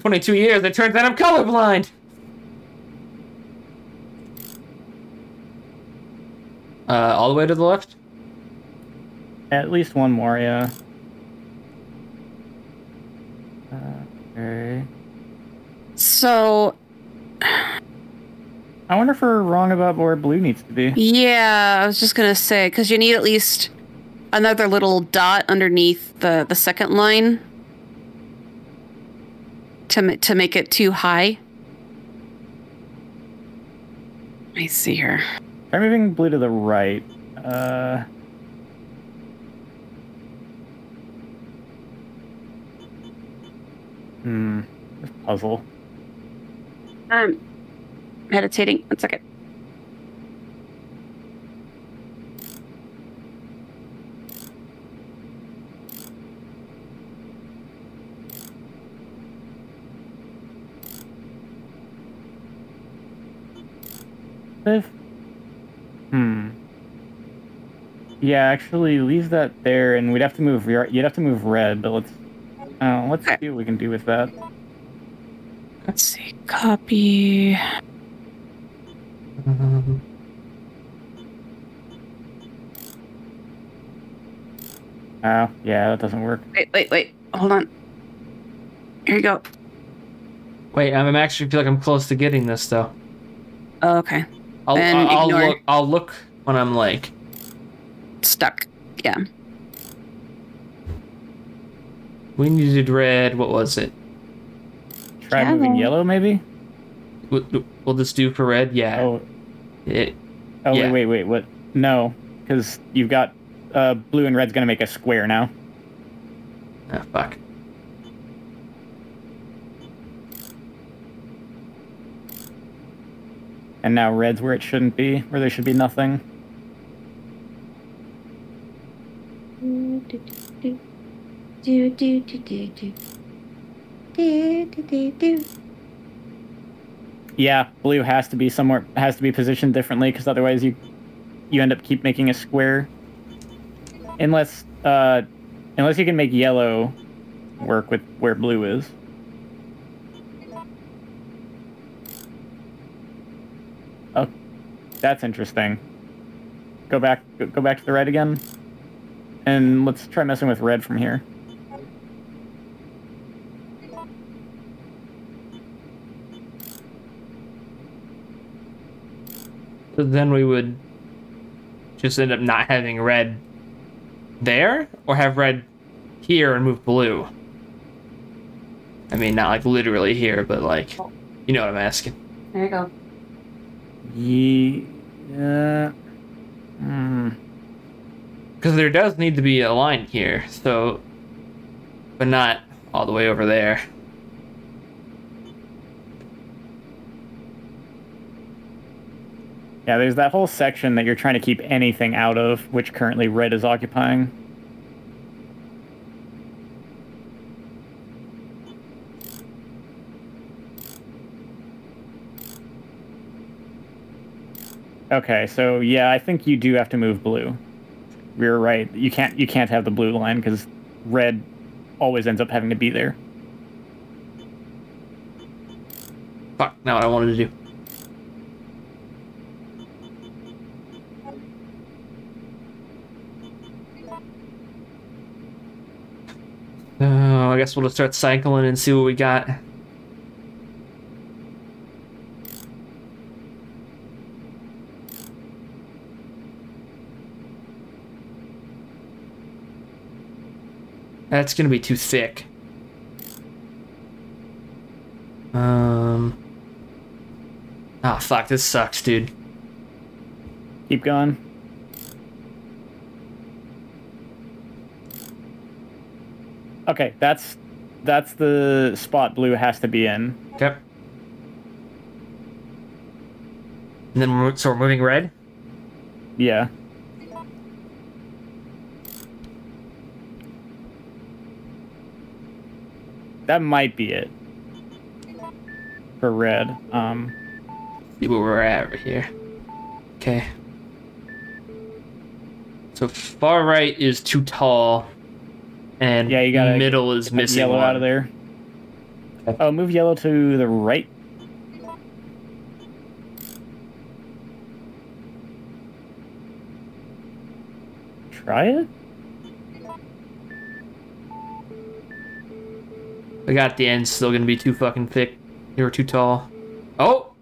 22 years, it turns out I'm colorblind! Uh, all the way to the left? At least one more, yeah. Uh, okay. so I wonder if we're wrong about where blue needs to be. yeah. I was just gonna say because you need at least another little dot underneath the the second line to to make it too high. Let me see here. Try moving blue to the right. Uh. Hmm. Puzzle. I'm meditating. One second. If hmm. Yeah, actually, leave that there, and we'd have to move. You'd have to move red, but let's. Uh, let's see what we can do with that. Let's see. Copy. Um, Oh, yeah, that doesn't work. Wait, wait, wait. Hold on. Here you go. wait, I'm actually feel like I'm close to getting this though. Oh, okay. I'll, And I'll, I'll look. I'll look when I'm like. Stuck. Yeah. We needed red. What was it? Try moving Yellow. yellow, maybe. Will, will this do for red? Yeah. Oh, It, oh, Yeah. wait, wait, wait. What? No, because you've got uh, blue and red's gonna make a square now. ah, fuck. And now red's where it shouldn't be, where there should be nothing. Yeah, blue has to be somewhere has to be positioned differently because otherwise you you end up keep making a square. Unless uh, unless you can make yellow work with where blue is. That's interesting. Go back go, go back to the red again. And let's try messing with red from here. So then we would just end up not having red there, or have red here and move blue. I mean, not like literally here, but like, you know what I'm asking. There you go. Yeah. Hmm. Because there does need to be a line here, so, but not all the way over there. Yeah, there's that whole section that you're trying to keep anything out of, which currently red is occupying. Okay, so yeah, I think you do have to move blue. You're right. You can't you can't have the blue line because red always ends up having to be there. Fuck, now what I wanted to do. Oh, I guess we'll just start cycling and see what we got. That's gonna be too thick. Um. Ah, fuck, this sucks, dude. Keep going. Okay, that's that's the spot blue has to be in. Okay. And then we're, so we're moving red? Yeah. That might be it. For red. Um See where we're at right here. Okay. So far right is too tall, and Yeah, you gotta middle is missing yellow one. out of there. Okay. Oh, move yellow to the right. Try it? I got the end still gonna be too fucking thick. You were too tall. Oh!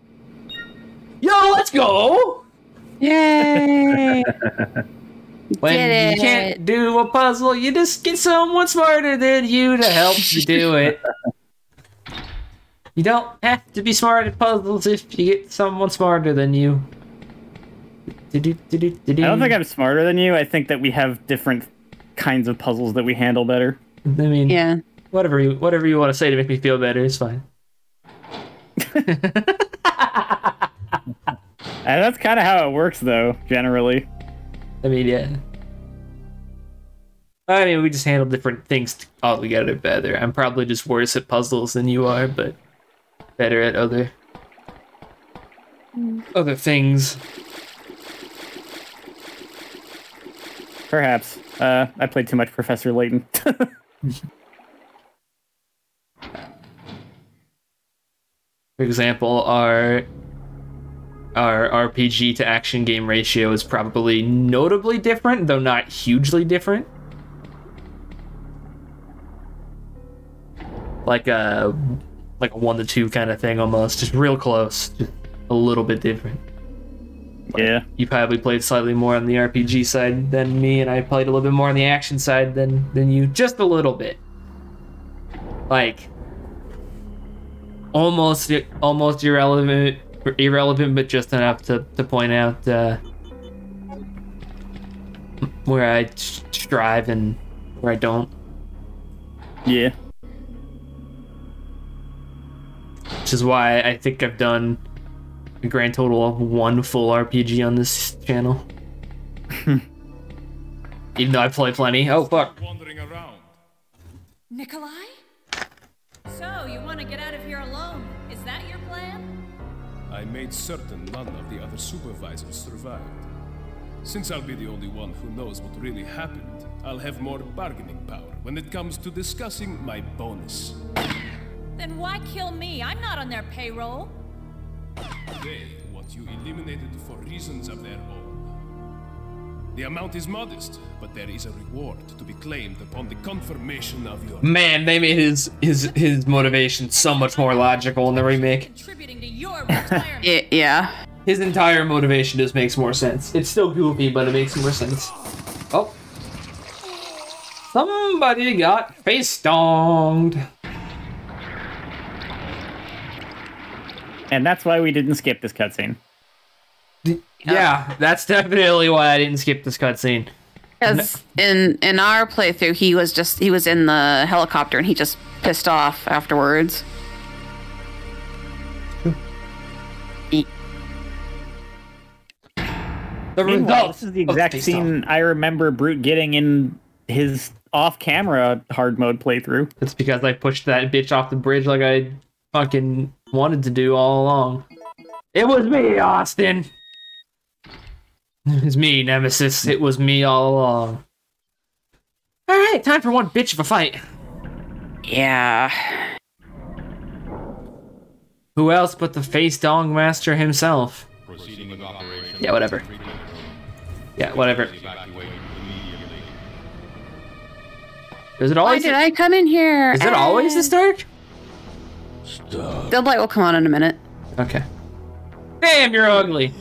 Yo, let's go! Yay! [laughs] When Did you can't do a puzzle, you just get someone smarter than you to help you do it. You don't have to be smart at puzzles if you get someone smarter than you. I don't think I'm smarter than you. I think that we have different kinds of puzzles that we handle better. I mean, yeah whatever you whatever you want to say to make me feel better, it's fine. And [laughs] uh, that's kind of how it works, though, generally. I mean, yeah. I mean, we just handle different things altogether better. I'm probably just worse at puzzles than you are, but better at other mm. other things. Perhaps. Uh, I played too much Professor Layton. [laughs] For example, our our RPG to action game ratio is probably notably different, though not hugely different. Like a like a one to two kind of thing almost, just real close, just a little bit different. yeah. You probably played slightly more on the RPG side than me, and I played a little bit more on the action side than than you, just a little bit. Like almost almost irrelevant, irrelevant, but just enough to to point out uh, where I strive and where I don't. Yeah. Which is why I think I've done a grand total of one full RPG on this channel. [laughs] Even though I play plenty. Oh fuck. Wandering around. Nikolai? You want to get out of here alone? Is that your plan? I made certain none of the other supervisors survived. Since I'll be the only one who knows what really happened, I'll have more bargaining power when it comes to discussing my bonus. Then why kill me? I'm not on their payroll. They want you eliminated for reasons of their own. The amount is modest, but there is a reward to be claimed upon the confirmation of your Man, they made his his his motivation so much more logical in the remake. Contributing to your retirement. [laughs] Yeah, yeah. His entire motivation just makes more sense. It's still goofy, but it makes more sense. Oh. Somebody got face donged. And that's why we didn't skip this cutscene. Yeah, that's definitely why I didn't skip this cutscene. Because in in our playthrough, he was just he was in the helicopter and he just pissed off afterwards. The Meanwhile, this is the exact face scene I remember Brute getting in his off-camera hard mode playthrough. It's because I pushed that bitch off the bridge like I fucking wanted to do all along. It was me, Austin. It was me, Nemesis. It was me all along. All right, time for one bitch of a fight. yeah. Who else but the face dong master himself? Proceeding with operation. Yeah, whatever. Yeah, whatever. Is it always? Why did I come in here? Is it eh. always this dark? The light will come on in a minute. Okay. Damn, you're ugly.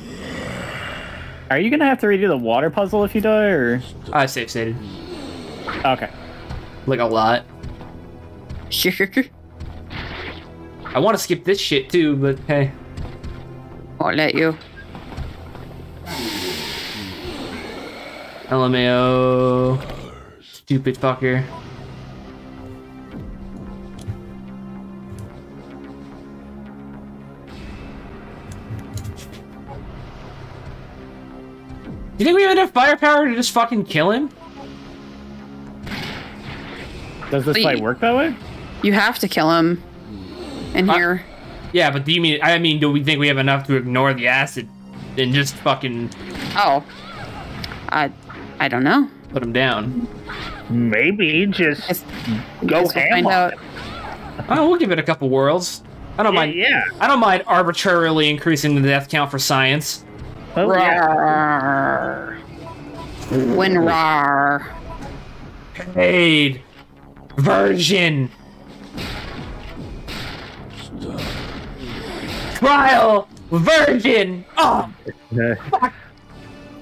Are you gonna have to redo the water puzzle if you die, or I save stated okay? like a lot. [laughs] I want to skip this shit too, but hey. Won't let you. LMAO. Stupid fucker. Do you think we have enough firepower to just fucking kill him? Does this But fight you- work that way? You have to kill him. In Uh, here. Yeah, but do you mean? I mean, do we think we have enough to ignore the acid and just fucking Oh. I I don't know. put him down? Maybe just Guess, go guess we'll ham find on out. it. Oh, we'll give it a couple worlds. I don't Yeah, mind. yeah. I don't mind arbitrarily increasing the death count for science. Oh, yeah. Rawr. Winrar. Paid version. Trial version. Oh, [laughs]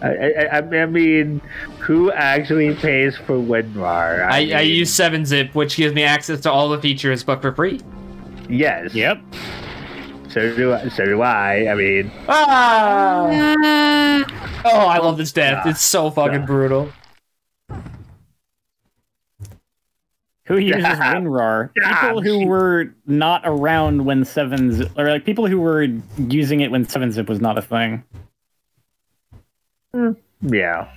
I, I, I I mean, who actually pays for WinRAR? I, I mean, use Seven Zip, which gives me access to all the features, but for free. Yes. Yep. So do I. So do I. I mean, Ah! Oh, I love this death. It's so fucking brutal. Who [laughs] uses Yeah. WinRAR? Yeah. People who were not around when Seven Zip, or like people who were using it when Seven Zip was not a thing. yeah.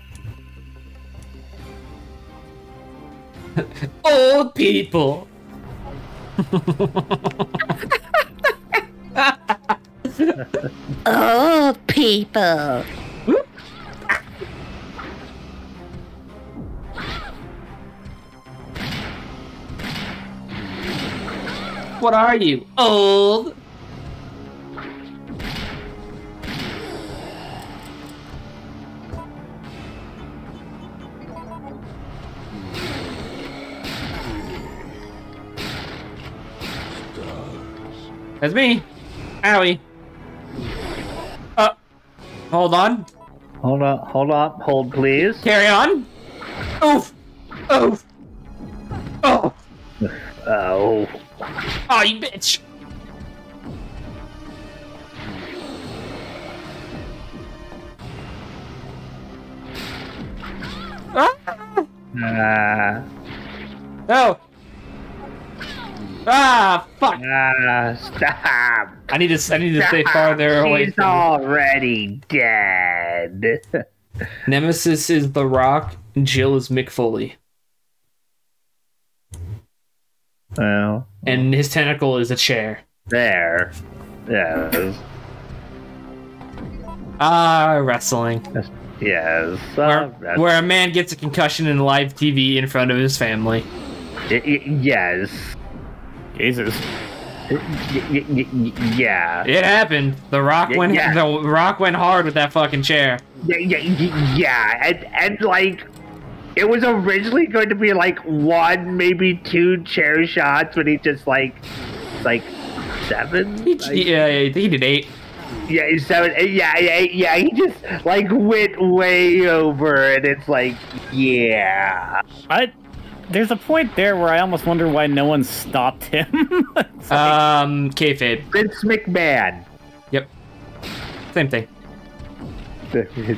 Old people. [laughs] [laughs] Old people. What are you? Old? That's me. Owie. Uh, hold on. Hold on, hold on, hold please. Carry on. Oof. Oof. Oh. Oh. Oh, you bitch. Ah! Ah, No. Ah, fuck. ah, stop. I need to. I need to stay farther away. He's From already dead. [laughs] Nemesis is The Rock. Jill is Mick Foley, well, and his tentacle is a chair. there. Yes. Ah, wrestling. Yes. Where, uh, that's- where a man gets a concussion in live TV in front of his family. y- y- yes. Jesus. Yeah. It happened. The Rock Yeah, went. yeah. The Rock went hard with that fucking chair. Yeah, yeah, yeah, and and like it was originally going to be like one, maybe two chair shots, but he just like like seven. He, Like, yeah, yeah, he did eight. yeah, seven. Eh, yeah, yeah, yeah. He just like went way over, and it's like, yeah, I there's a point there where I almost wonder why no one stopped him. [laughs] It's like, Um, kayfabe. Vince McMahon. Yep. Same thing. [laughs]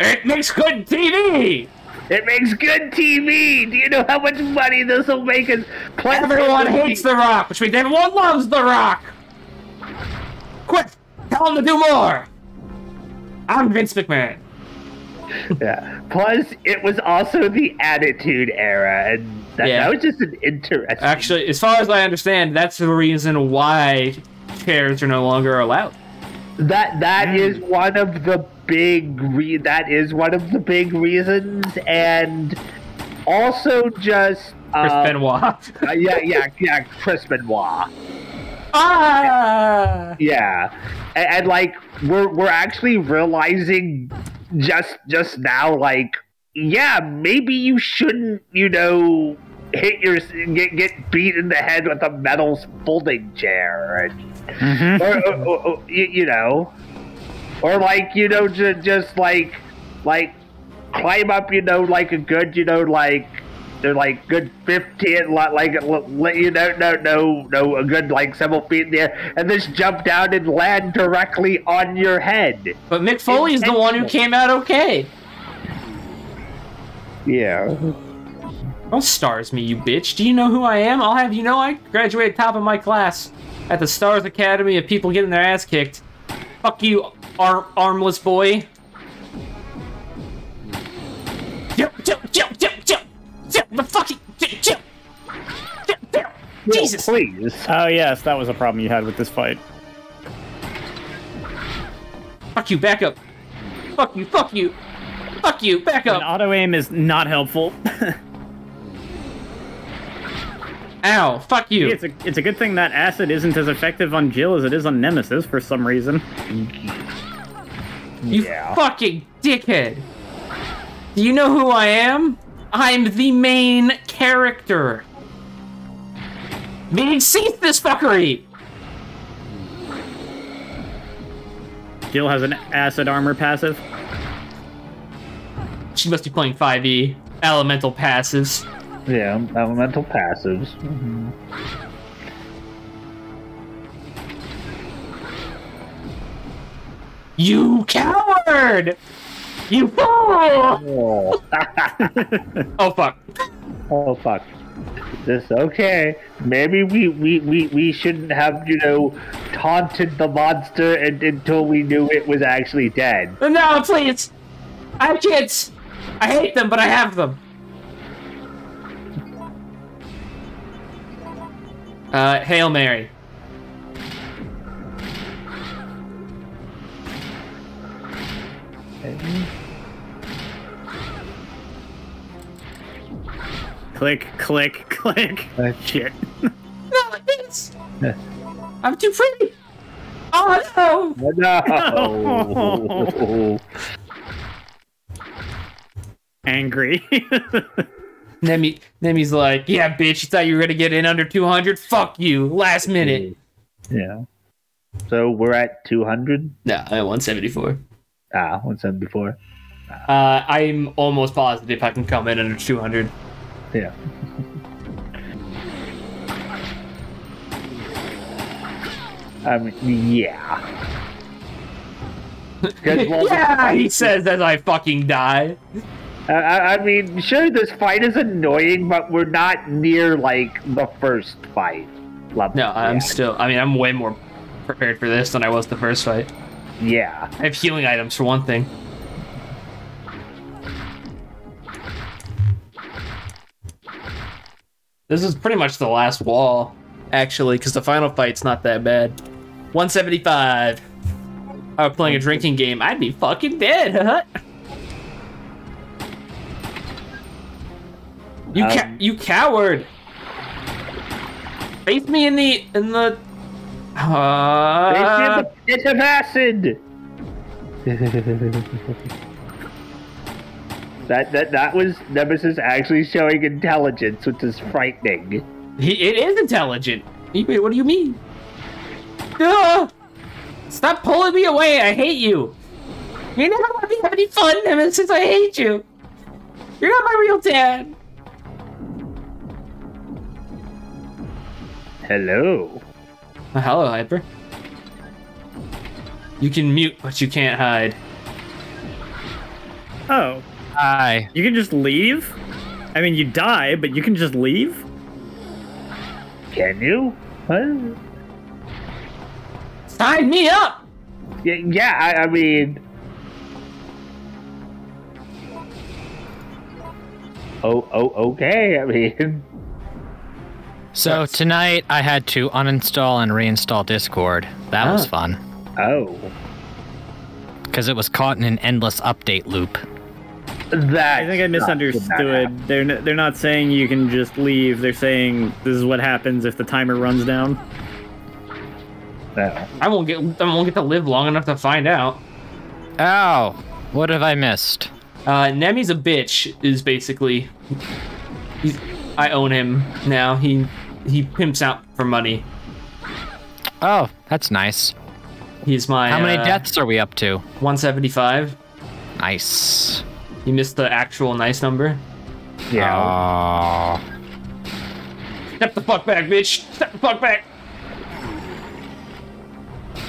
It makes good TV. It makes good TV. Do you know how much money this will make us? Plus, Everyone hates The Rock, which means everyone loves The Rock. Quick, tell him to do more. I'm Vince McMahon. Yeah. Plus, it was also the Attitude Era, and that, Yeah. that was just an interesting. Actually, as far as I understand, that's the reason why chairs are no longer allowed. that that is one of the big. Re- that is one of the big reasons, and also just. Chris um, Benoit. [laughs] uh, yeah, yeah, yeah. Chris Benoit. [laughs] ah! Yeah, and, and like we're we're actually realizing just just now, like yeah, maybe you shouldn't, you know, hit your get get beat in the head with a metal folding chair, and, mm-hmm. or, or, or, or, you, you know, or like you know, just just like like climb up, you know, like a good, you know, like they're like good 15 li- like li- you know no no no a good like several feet in the air and just jump down and land directly on your head But Mick Foley's the one who came out okay. yeah Don't stars me, you bitch. Do you know who I am? I'll have you know I graduated top of my class at the Stars Academy of people getting their ass kicked. Fuck you, arm armless boy. Jesus. please oh yes, that was a problem you had with this fight. Fuck you, back up. Fuck you, fuck you. Fuck you, back And up. auto aim is not helpful. [laughs] Ow, fuck you. it's a it's a good thing that acid isn't as effective on Jill as it is on Nemesis for some reason. You Yeah. fucking dickhead. Do you know who I am? I'm the main character. Meaning cease this fuckery! Jill has an acid armor passive. She must be playing 5e. Elemental passives. yeah elemental passives mm-hmm. You coward! You fool! oh. [laughs] Oh fuck. oh fuck this okay. Maybe we, we we we shouldn't have you know taunted the monster and, until we knew it was actually dead. No please. I have kids i hate them but i have them. Uh hail mary. Okay. Click, click, [laughs] click. Uh, Shit. No, like this. I'm too pretty. Oh no! No. [laughs] Angry. [laughs] Nemi, Nemi's like, yeah, bitch, you thought you were gonna get in under 200? Fuck you. Last minute. yeah. So we're at 200? No, I'm at 174. Ah, 174. Uh, I'm almost positive I can come in under 200. Yeah. [laughs] I mean, yeah. 'Cause, [laughs] well, yeah, he says as I fucking die. I, I I mean, sure, this fight is annoying, but we're not near like the first fight. level. No, I'm yeah. still. I mean, I'm way more prepared for this than I was the first fight. yeah. I have healing items for one thing. This is pretty much the last wall, actually, because the final fight's not that bad. 175. I were playing a drinking game, I'd be fucking dead, huh? [laughs] You ca- Um, you coward! Face me in the in the. Uh, It's in the pit of acid. [laughs] that that that was Nemesis actually showing intelligence, which is frightening. He, it is intelligent. Wait, what do you mean? Ah! Stop pulling me away. I hate you. You're never gonna be having any fun Nemesis. I hate you. You're not my real dad. Hello. Uh, hello, Hyper. You can mute, but you can't hide. oh, Hi. you can just leave? I mean, you die, but you can just leave? Can you? Huh? Sign me up. Yeah, yeah I, I mean. Oh, oh, okay. I mean, So tonight I had to uninstall and reinstall Discord. That was fun oh, because it was caught in an endless update loop. That. I think I misunderstood. They're n- they're not saying you can just leave. They're saying this is what happens if the timer runs down. No. I won't get. I won't get to live long enough to find out. Ow! what have I missed? Uh, Nemi's a bitch. Is basically. He's, I own him now. He he pimps out for money. Oh, that's nice. He's my. How many uh, deaths are we up to? 175. Nice. You missed the actual nice number. Yeah. Oh, Step the fuck back, bitch. Step the fuck back.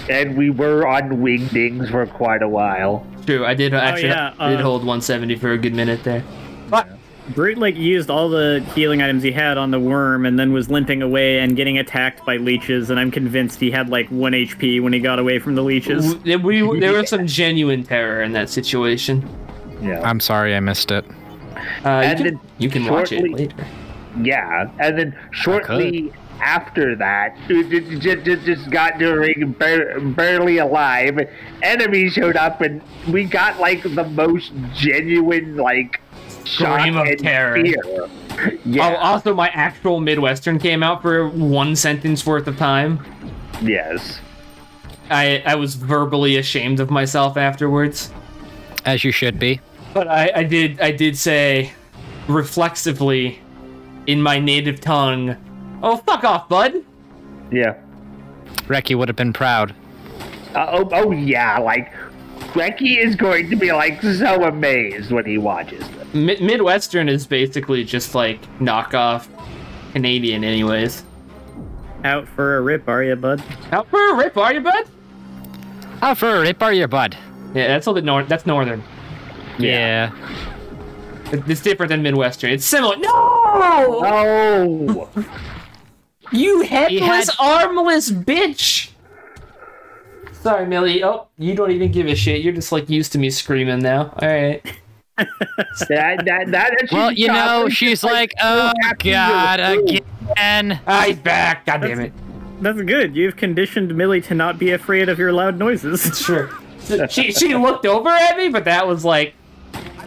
and we were on wingdings for quite a while. True, I did actually. yeah, I did uh, hold 170 for a good minute there. But Brute like used all the healing items he had on the worm and then was limping away and getting attacked by leeches. And I'm convinced he had like one HP when he got away from the leeches. W- We, there was some genuine terror in that situation. Yeah. I'm sorry I missed it. Uh, And you then can, you can watch it later. Yeah, and then shortly after that, just, just, just got during bar- barely alive. Enemy showed up, and we got like the most genuine like shock Scream of and terror. fear. Oh, also, my actual Midwestern came out for one sentence worth of time. yes. I, I was verbally ashamed of myself afterwards. As you should be. But I, I did I did say reflexively in my native tongue, "Oh fuck off, bud." Yeah. Reki would have been proud. Uh, oh, oh yeah. Like, Becky is going to be like so amazed when he watches this. Mi- Midwestern is basically just like knockoff Canadian, anyways. Out for a rip, are you, bud? Out for a rip, are you, bud? Oh, for a rip are your bud. Yeah, that's a little bit north. That's northern. Yeah. It- It's different than Midwestern. It's similar. No, Oh. [laughs] you headless, had- armless bitch. Sorry, Millie. Oh, you don't even give a shit. You're just like used to me screaming now. All right. [laughs] that, that, that, that Well, you know, she's just, like, oh god, through." again. Ah, he's back. God damn it. That's good. You've conditioned Millie to not be afraid of your loud noises. Sure. she she looked over at me, but that was like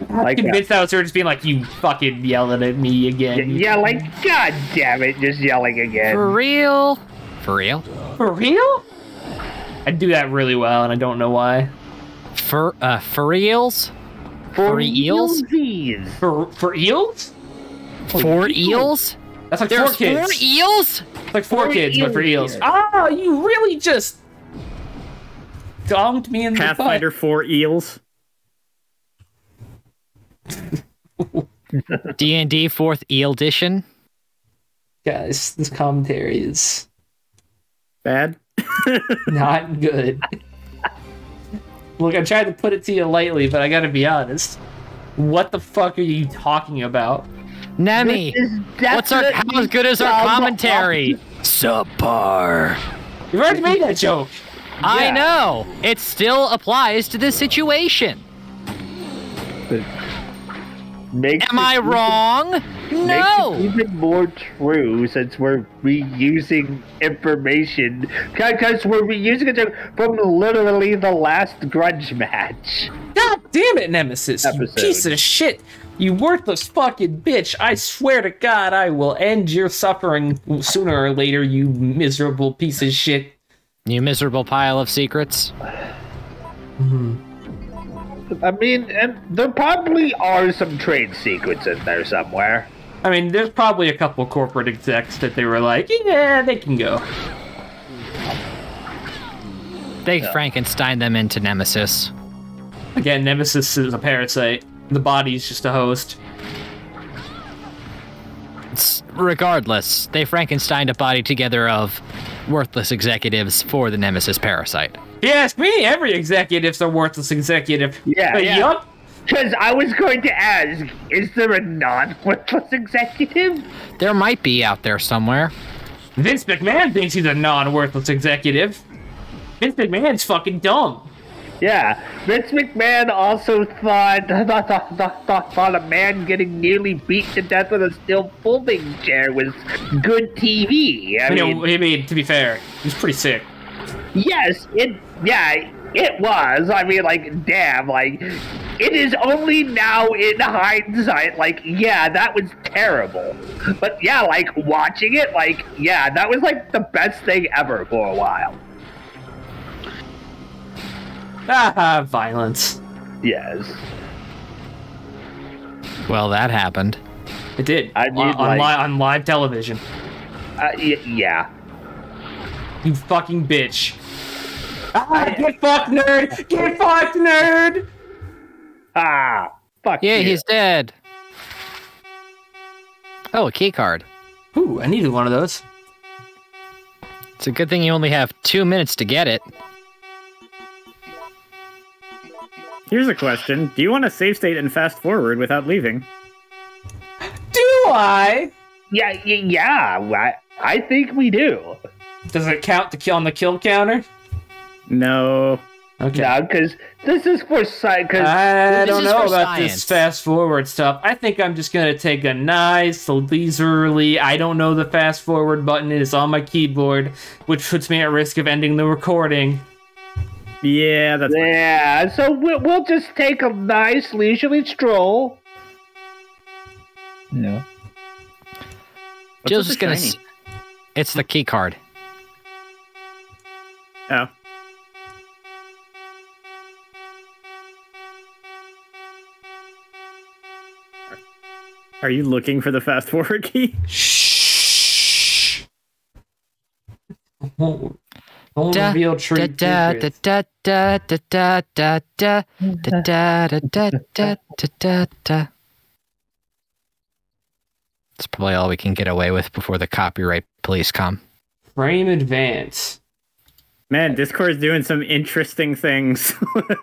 I'm Like, convinced that was her just being like, "You fucking yelling at me again." yeah, like God damn it, just yelling again. For real? For real? For real? I do that really well, and I don't know why. For uh for reals? For eels? realsies. For for eels? For eels? That's like There's four kids. four eels? It's like four Four kids, but for eels eels. here. Ah, you really just donked me in the Pathfinder butt. 4 eels. D and D fourth eel edition. Guys, this commentary is Bad. [laughs] not good. Look, I tried to put it to you lightly, but I gotta be honest. What the fuck are you talking about? Nemi, what's our how definitely good is our commentary? Subpar. You've already made that joke. I Yeah. know. It still applies to this situation. Makes Am it I even- wrong? Makes No. it even more true since we're reusing information because we're reusing it from literally the last grudge match. God damn it, Nemesis! You Episode. piece of shit! You worthless fucking bitch! I swear to God, I will end your suffering sooner or later. You miserable piece of shit. You miserable pile of secrets. Mm-hmm. I mean, and there probably are some trade secrets in there somewhere. I mean, there's probably a couple corporate execs that they were like, yeah, they can go. They Frankenstein them into Nemesis. Again, Nemesis is a parasite. The body's just a host. It's- regardless, they Frankenstein a body together of worthless executives for the Nemesis parasite. If you ask me, every executive's a worthless executive. Yeah, But yeah. yup, Because I was going to ask, is there a non-worthless executive? There might be out there somewhere. Vince McMahon thinks he's a non-worthless executive. Vince McMahon's fucking dumb. Yeah, Vince McMahon also [laughs] thought thought, thought, thought, thought, a man getting nearly beat to death with a steel folding chair was good TV. I You mean, know, I mean, to be fair, he's pretty sick. yes, it yeah, it was. I mean, like, damn, like, it is only now in hindsight, like, yeah, that was terrible. But yeah, like watching it, like, yeah, that was like the best thing ever for a while. Ah, [laughs] violence. Yes. Well, that happened. It did. I mean, on, on, like- li- on live television. Uh, y- yeah. You fucking bitch. Ah, get fucked, nerd! Get fucked, nerd! Ah, fuck Yeah, you. he's dead. Oh, a key card. Ooh, I needed one of those. It's a good thing you only have two minutes to get it. Here's a question. Do you want to save state and fast forward without leaving? Do I? Yeah, y- yeah. I, I think we do. Does it count to kill on the kill counter? No. Okay. No, because this is for sci. Because I don't know for about this fast forward stuff. I think I'm just gonna take a nice leisurely. I don't know the fast forward button is on my keyboard, which puts me at risk of ending the recording. Yeah, that's fine. yeah, so we'll, we'll just take a nice leisurely stroll. No. What's Jill's just gonna. S- it's the key card. Oh. Are you looking for the fast forward key? Shh. [laughs] Automobile tree patriots. That's probably all we can get away with before the copyright police come. Frame advance. Man, Discord is doing some interesting things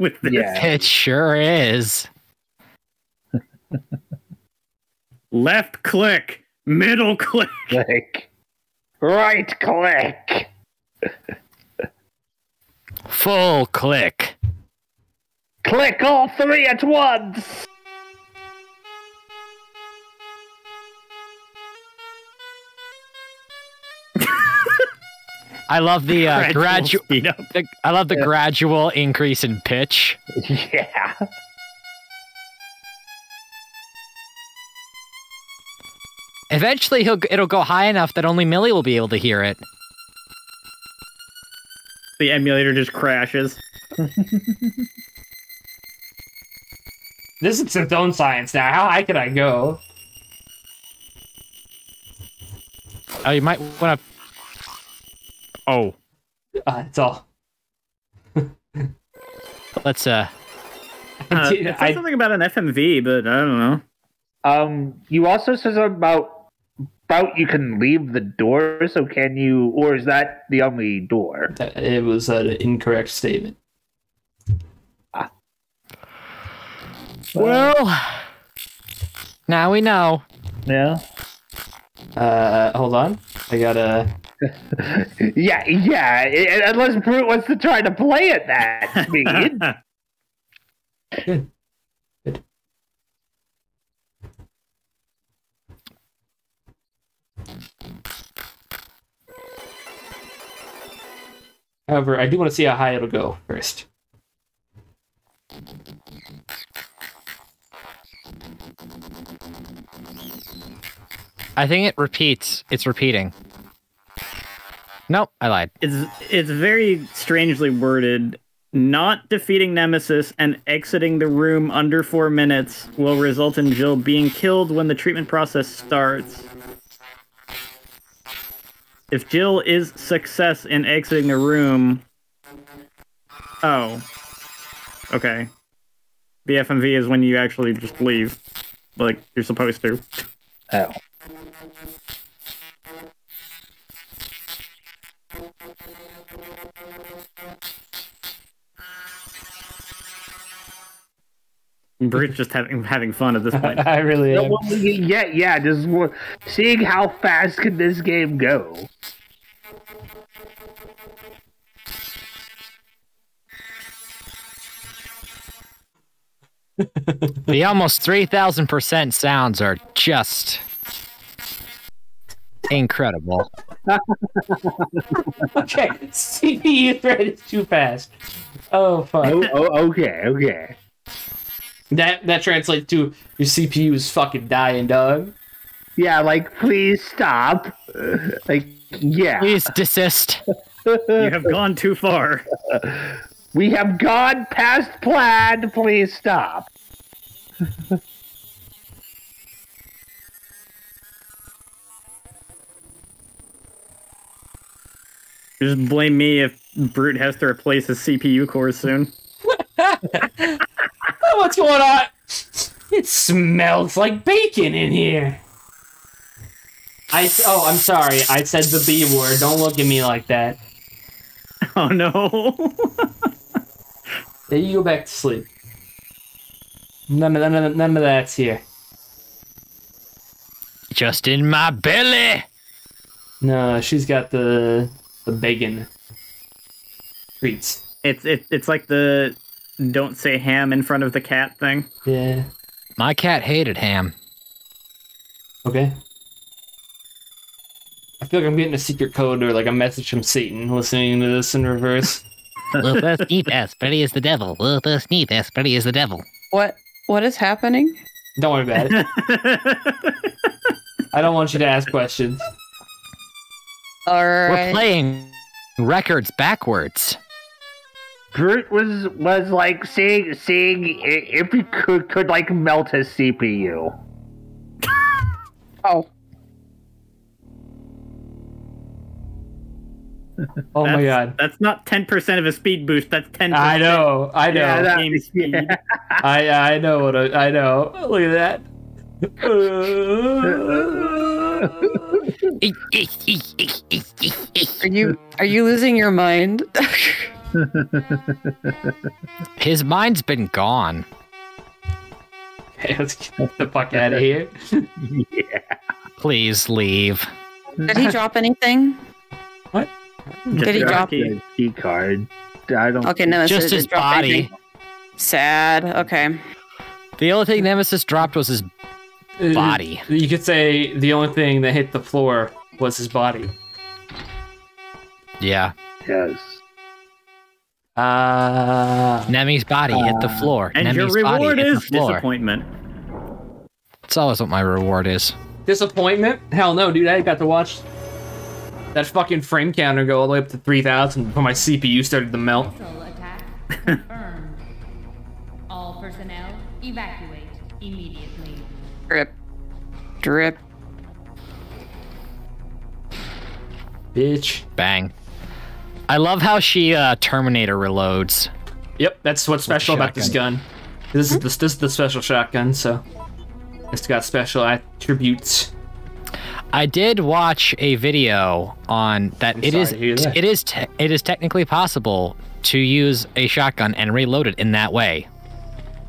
with this. Yeah. It sure is. Left click, middle click, click. right click. Full click. Click all three at once. [laughs] I love the uh, Gradual up. I love the gradual increase in pitch. [laughs] Yeah. Eventually, he'll it'll go high enough that only Millie will be able to hear it. The emulator just crashes. This is its own science now. How high can I go? Oh, you might want to. Oh, Uh, it's all. [laughs] let's uh. Uh, Dude, it says I- something about an FMV, but I don't know. Um, you also said something about about you can leave the door. So can you, or is that the only door? It was an incorrect statement. Well, now we know. Yeah. Uh, hold on. I gotta. [laughs] Yeah, yeah. i- Unless Brute wants to try to play at that speed. Good. Good. However, I do want to see how high it'll go first. I think it repeats. It's repeating. Nope, I lied. it's it's very strangely worded. Not defeating Nemesis and exiting the room under four minutes will result in Jill being killed when the treatment process starts. If Jill is success in exiting the room, oh, okay. The FMV is when you actually just leave, like you're supposed to. oh. Brute's just having having fun at this [laughs] point. I really No, am. well, yeah, yeah. Just seeing how fast can this game go. [laughs] The almost 3,000% sounds are just incredible. [laughs] Okay, CPU thread is too fast. Oh fuck. Oh, oh, okay, okay. That that translates to your CPU is fucking dying, dog. Yeah, like please stop. [laughs] Like, yeah, Please desist. [laughs] You have gone too far. we have gone past plan. Please stop. Just blame me if Brute has to replace his CPU cores soon. [laughs] What's going on? It smells like bacon in here. I oh, I'm sorry. I said the B word. Don't look at me like that. [laughs] Oh no. [laughs] There you go back to sleep. None of none of, none of that's here. Just in my belly. No, she's got the the bacon treats. it's it, it's like the don't say ham in front of the cat thing. Yeah. My cat hated ham. Okay. I feel like I'm getting a secret code or like a message from Satan listening to this in reverse. [laughs] Will first eat as pretty as the devil. Will first eat as pretty as the devil. What what is happening? Don't worry about it. [laughs] I don't want you to ask questions. All We're playing records backwards. Brute was was like seeing seeing if he could could like melt his CPU. [laughs] Oh, Oh my god. That's not ten percent of a speed boost. That's ten. I know. I know. Yeah, that- Game speed. [laughs] I I know what I, I know. Look at that. are you are you losing your mind? [laughs] [laughs] His mind's been gone. hey, let's get the fuck out of here. yeah. [laughs] Please leave. Did he drop anything? What? Did he drop? the key card? I don't. Okay, no, Just his body. Sad. Okay. The only thing Nemesis dropped was his uh, body. You could say the only thing that hit the floor was his body. Yeah. Yes. Uh, Nemi's body hit the floor. And Nemi's your body reward hit is disappointment. It's always what my reward is. disappointment? Hell no, dude. I got to watch that fucking frame counter go all the way up to 3,000 before my CPU started to melt. Missile attack confirmed. All personnel evacuate immediately. Drip. Drip. Bitch. Bang. I love how she uh, Terminator reloads. Yep, that's what's special about this gun. This is the, this is the special shotgun, so it's got special attributes. I did watch a video on that. I'm It sorry is to hear that. it is te- it is technically possible to use a shotgun and reload it in that way.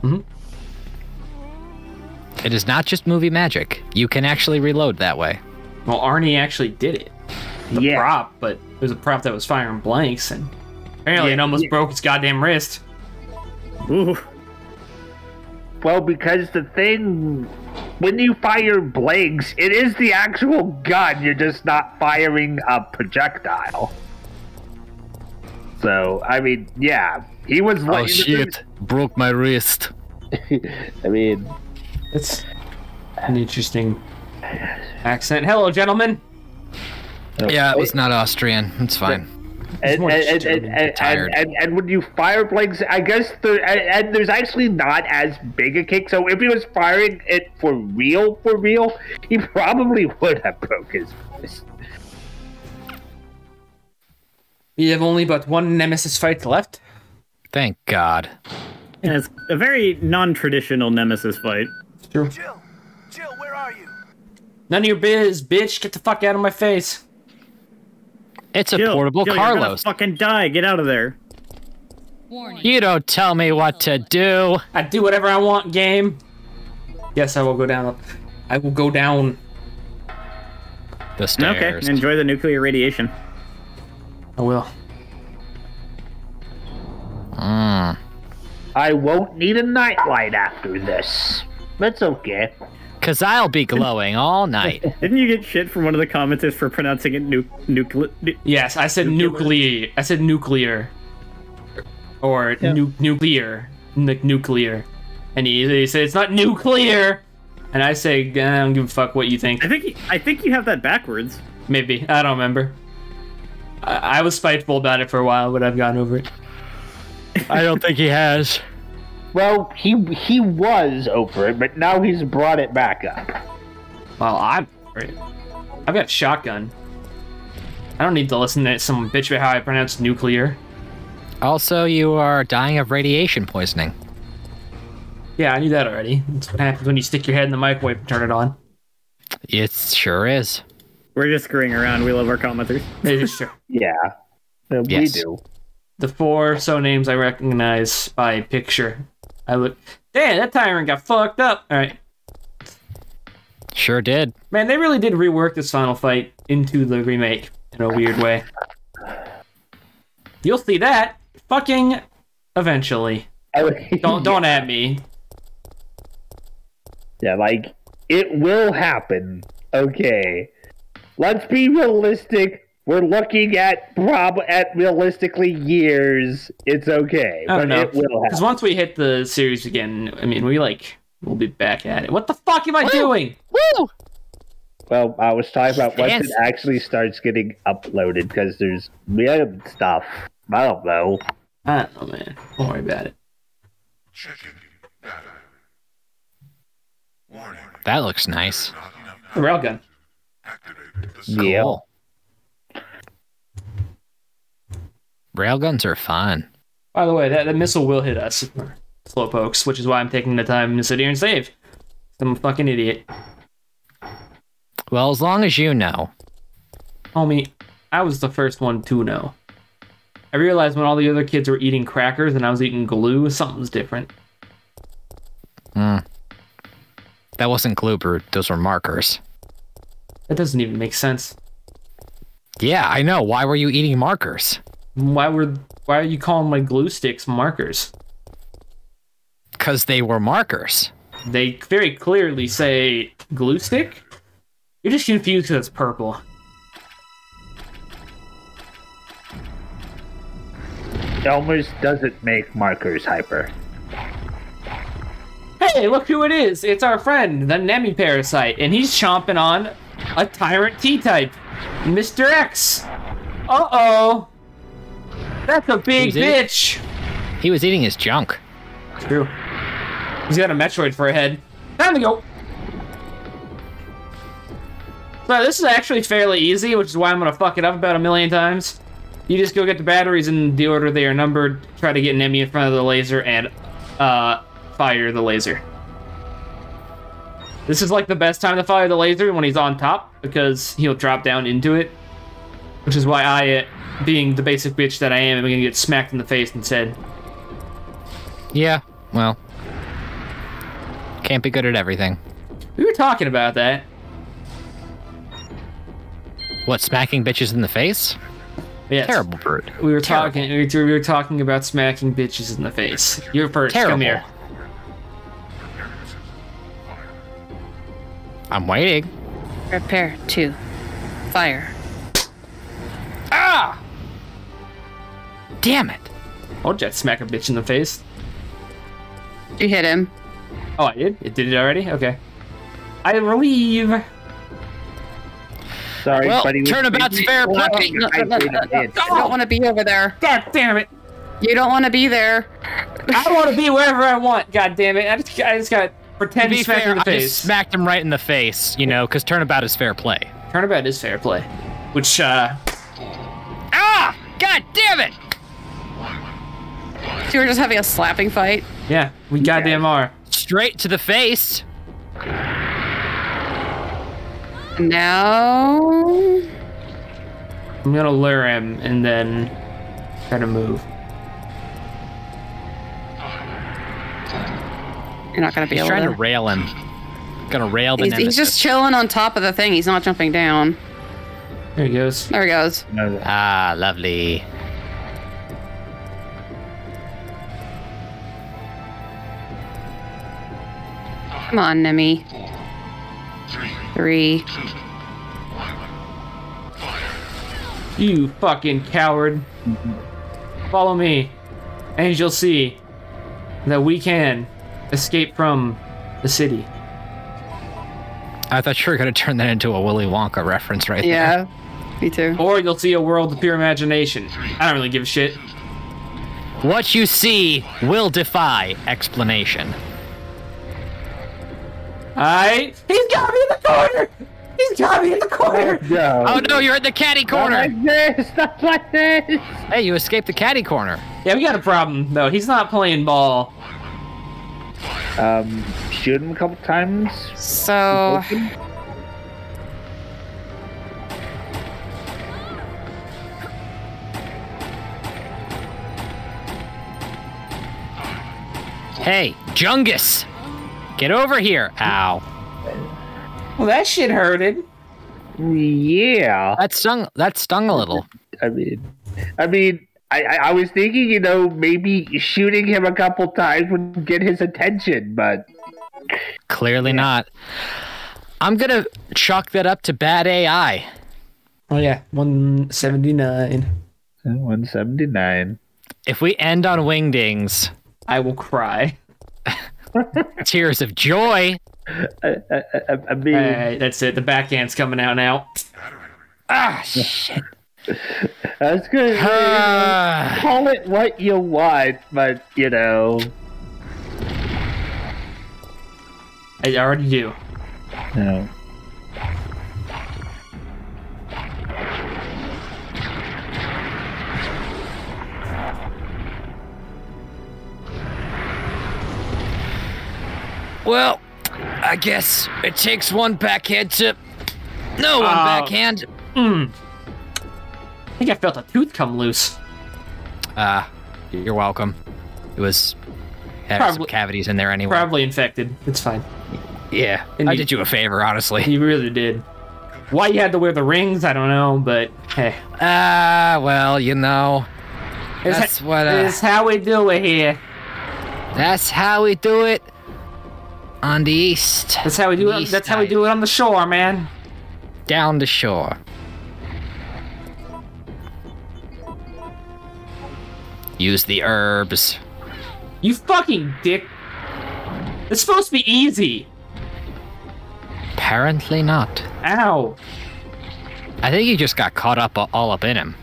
Mhm. It is not just movie magic. You can actually reload that way. Well, Arnie actually did it. The Yeah. prop, but it was a prop that was firing blanks, and apparently it almost yeah. broke its goddamn wrist. Ooh. Well, because the thing, when you fire blanks, it is the actual gun. You're just not firing a projectile. So, I mean, yeah, he was. Oh, like, Broke my wrist. [laughs] I mean, It's an interesting accent. Hello, gentlemen. Yeah, it was not Austrian. It's fine. and, more and, and, and, and, and, and when you fire blanks, I guess there and, and there's actually not as big a kick. So if he was firing it for real, for real, he probably would have broke his wrist. We have only but one nemesis fight left. Thank God. And it's a very non-traditional nemesis fight. It's True. Jill! Jill, where are you? None of your biz, bitch. Get the fuck out of my face. It's a Jill, portable Jill, You're Carlos. fucking die. Get out of there. Warning. You don't tell me what to do. I do whatever I want, game. Yes, I will go down. I will go down. The stairs. Okay. Enjoy the nuclear radiation. I will. Mm. I won't need a nightlight after this. That's okay. Cause I'll be glowing all night. [laughs] Didn't you get shit from one of the commenters for pronouncing it nu- nuclear? Yes, I said nuclear. I said nuclear. Or nu- nuclear. N- nuclear. And he, he said it's not nuclear. And I say, I don't give a fuck what you think. I think I think you have that backwards. Maybe. I don't remember. I, I was spiteful about it for a while, but I've gotten over it. I don't think he has. Well, he he was over it, but now he's brought it back up. Well, I'm over. I've got shotgun. I don't need to listen to some bitch about how I pronounce nuclear. Also, you are dying of radiation poisoning. Yeah, I knew that already. That's what happens when you stick your head in the microwave and turn it on. It sure is. We're just screwing around. We love our commenters. It is true. [laughs] Yeah, Uh, we do. The four so names I recognize by picture. I look. Damn, that tyrant got fucked up. All right, Sure did. man. They really did rework this final fight into the remake in a weird way. You'll see that fucking eventually. Don't don't at me. [laughs] Yeah, like it will happen. Okay, let's be realistic. We're looking at prob at realistically years. It's okay, I don't know. it will Because once we hit the series again, I mean, we like we'll be back at it. What the fuck am I doing? Woo! Well, I was talking about once Yes. it actually starts getting uploaded because there's weird stuff. I don't know. I don't know, man. Don't worry about it. Checking data. Warning. That looks nice. Not enough The railgun. activate the Yeah. Railguns are fun. By the way, that, that missile will hit us, slowpokes, which is why I'm taking the time to sit here and save. I'm a fucking idiot. Well, as long as you know. Homie, I was the first one to know. I realized when all the other kids were eating crackers and I was eating glue, something's different. Hmm. That wasn't glue, Brute. Those were markers. That doesn't even make sense. Yeah, I know. Why were you eating markers? Why were why are you calling my glue sticks markers? Because they were markers. They very clearly say glue stick. You're just confused because it's purple. Elmer's doesn't make markers hyper. Hey, look who it is! It's our friend, the Nemi parasite, and he's chomping on a tyrant T-type, Mr. X. Uh oh, that's a big it? bitch. He was eating his junk. True. He's got a Metroid for a head. Time to go. So this is actually fairly easy, which is why I'm gonna fuck it up about a million times. You just go get the batteries in the order they are numbered, try to get Nemi in front of the laser, and uh, fire the laser. This is like the best time to fire the laser when he's on top because he'll drop down into it. Which is why I, being the basic bitch that I am, am gonna get smacked in the face instead. Yeah, well. Can't be good at everything. We were talking about that. What, smacking bitches in the face? Yes. Terrible bird. We were Terrible. talking. We were, talking about smacking bitches in the face. You're first. Come Terrible. here. I'm waiting. Prepare to fire. Ah! Damn it. I'll just smack a bitch in the face. You hit him. Oh, I did. It did it already. Okay. I believe. Sorry, Well, buddy. turnabout's fair play. No, no, no, no, no. You don't want to be over there. God damn it! You don't want to be there. I want to be wherever I want. God damn it! I just, I just got to To pretend be to smack fair, in the I just smacked him right in the face, you know, because turnabout is fair play. Turnabout is fair play. Which, uh, Ah! God damn it! So you were just having a slapping fight. yeah, we goddamn are. Straight to the face. Now. I'm gonna lure him and then try to move. You're not gonna be He's able trying to to. rail him. Gonna rail the He's, he's just chilling on top of the thing. He's not jumping down. There he goes. There he goes. Ah, lovely. Come on, Nemi. Three. You fucking coward. Follow me, and you'll see that we can escape from the city. I thought you were gonna turn that into a Willy Wonka reference right there. Yeah. Me too. Or you'll see a world of pure imagination. I don't really give a shit. What you see will defy explanation. Alright? He's got me in the corner! He's got me in the corner! no. Oh no, you're in the caddy Not corner! like this. Not like this. Hey, you escaped the caddy corner. Yeah, we got a problem, though. He's not playing ball. Um, shoot him a couple times. So. Hey, Jungus! Get over here! Ow. Well, that shit hurted. Yeah. That stung that stung a little. I mean, I mean, I, I, I was thinking, you know, maybe shooting him a couple times would get his attention, but Clearly not. I'm gonna chalk that up to bad AI. Oh, yeah. 179. 179. If we end on wingdings, I will cry. [laughs] [laughs] tears of joy. I, I, I, I mean, Alright, that's it. The backhand's coming out now. Ah, shit. [laughs] that's good. Ah. Call it what you want, but you know, I already do. no. Well, I guess it takes one backhand to. No one Oh. backhand. I think I felt a tooth come loose. Ah, you're welcome. It was had some Probably- cavities in there anyway. Probably infected. It's fine. yeah, And I you- did you a favor, honestly. You really did. Why you had to wear the rings, I don't know, but hey. Ah, well, you know, That's ha- what, uh, It's how we do it here. that's how we do it on the east. That's how we do it. East That's how we do it on the shore, man. down the shore. Use the herbs. You fucking dick. It's supposed to be easy. Apparently not. Ow. I think you just got caught up all up in him.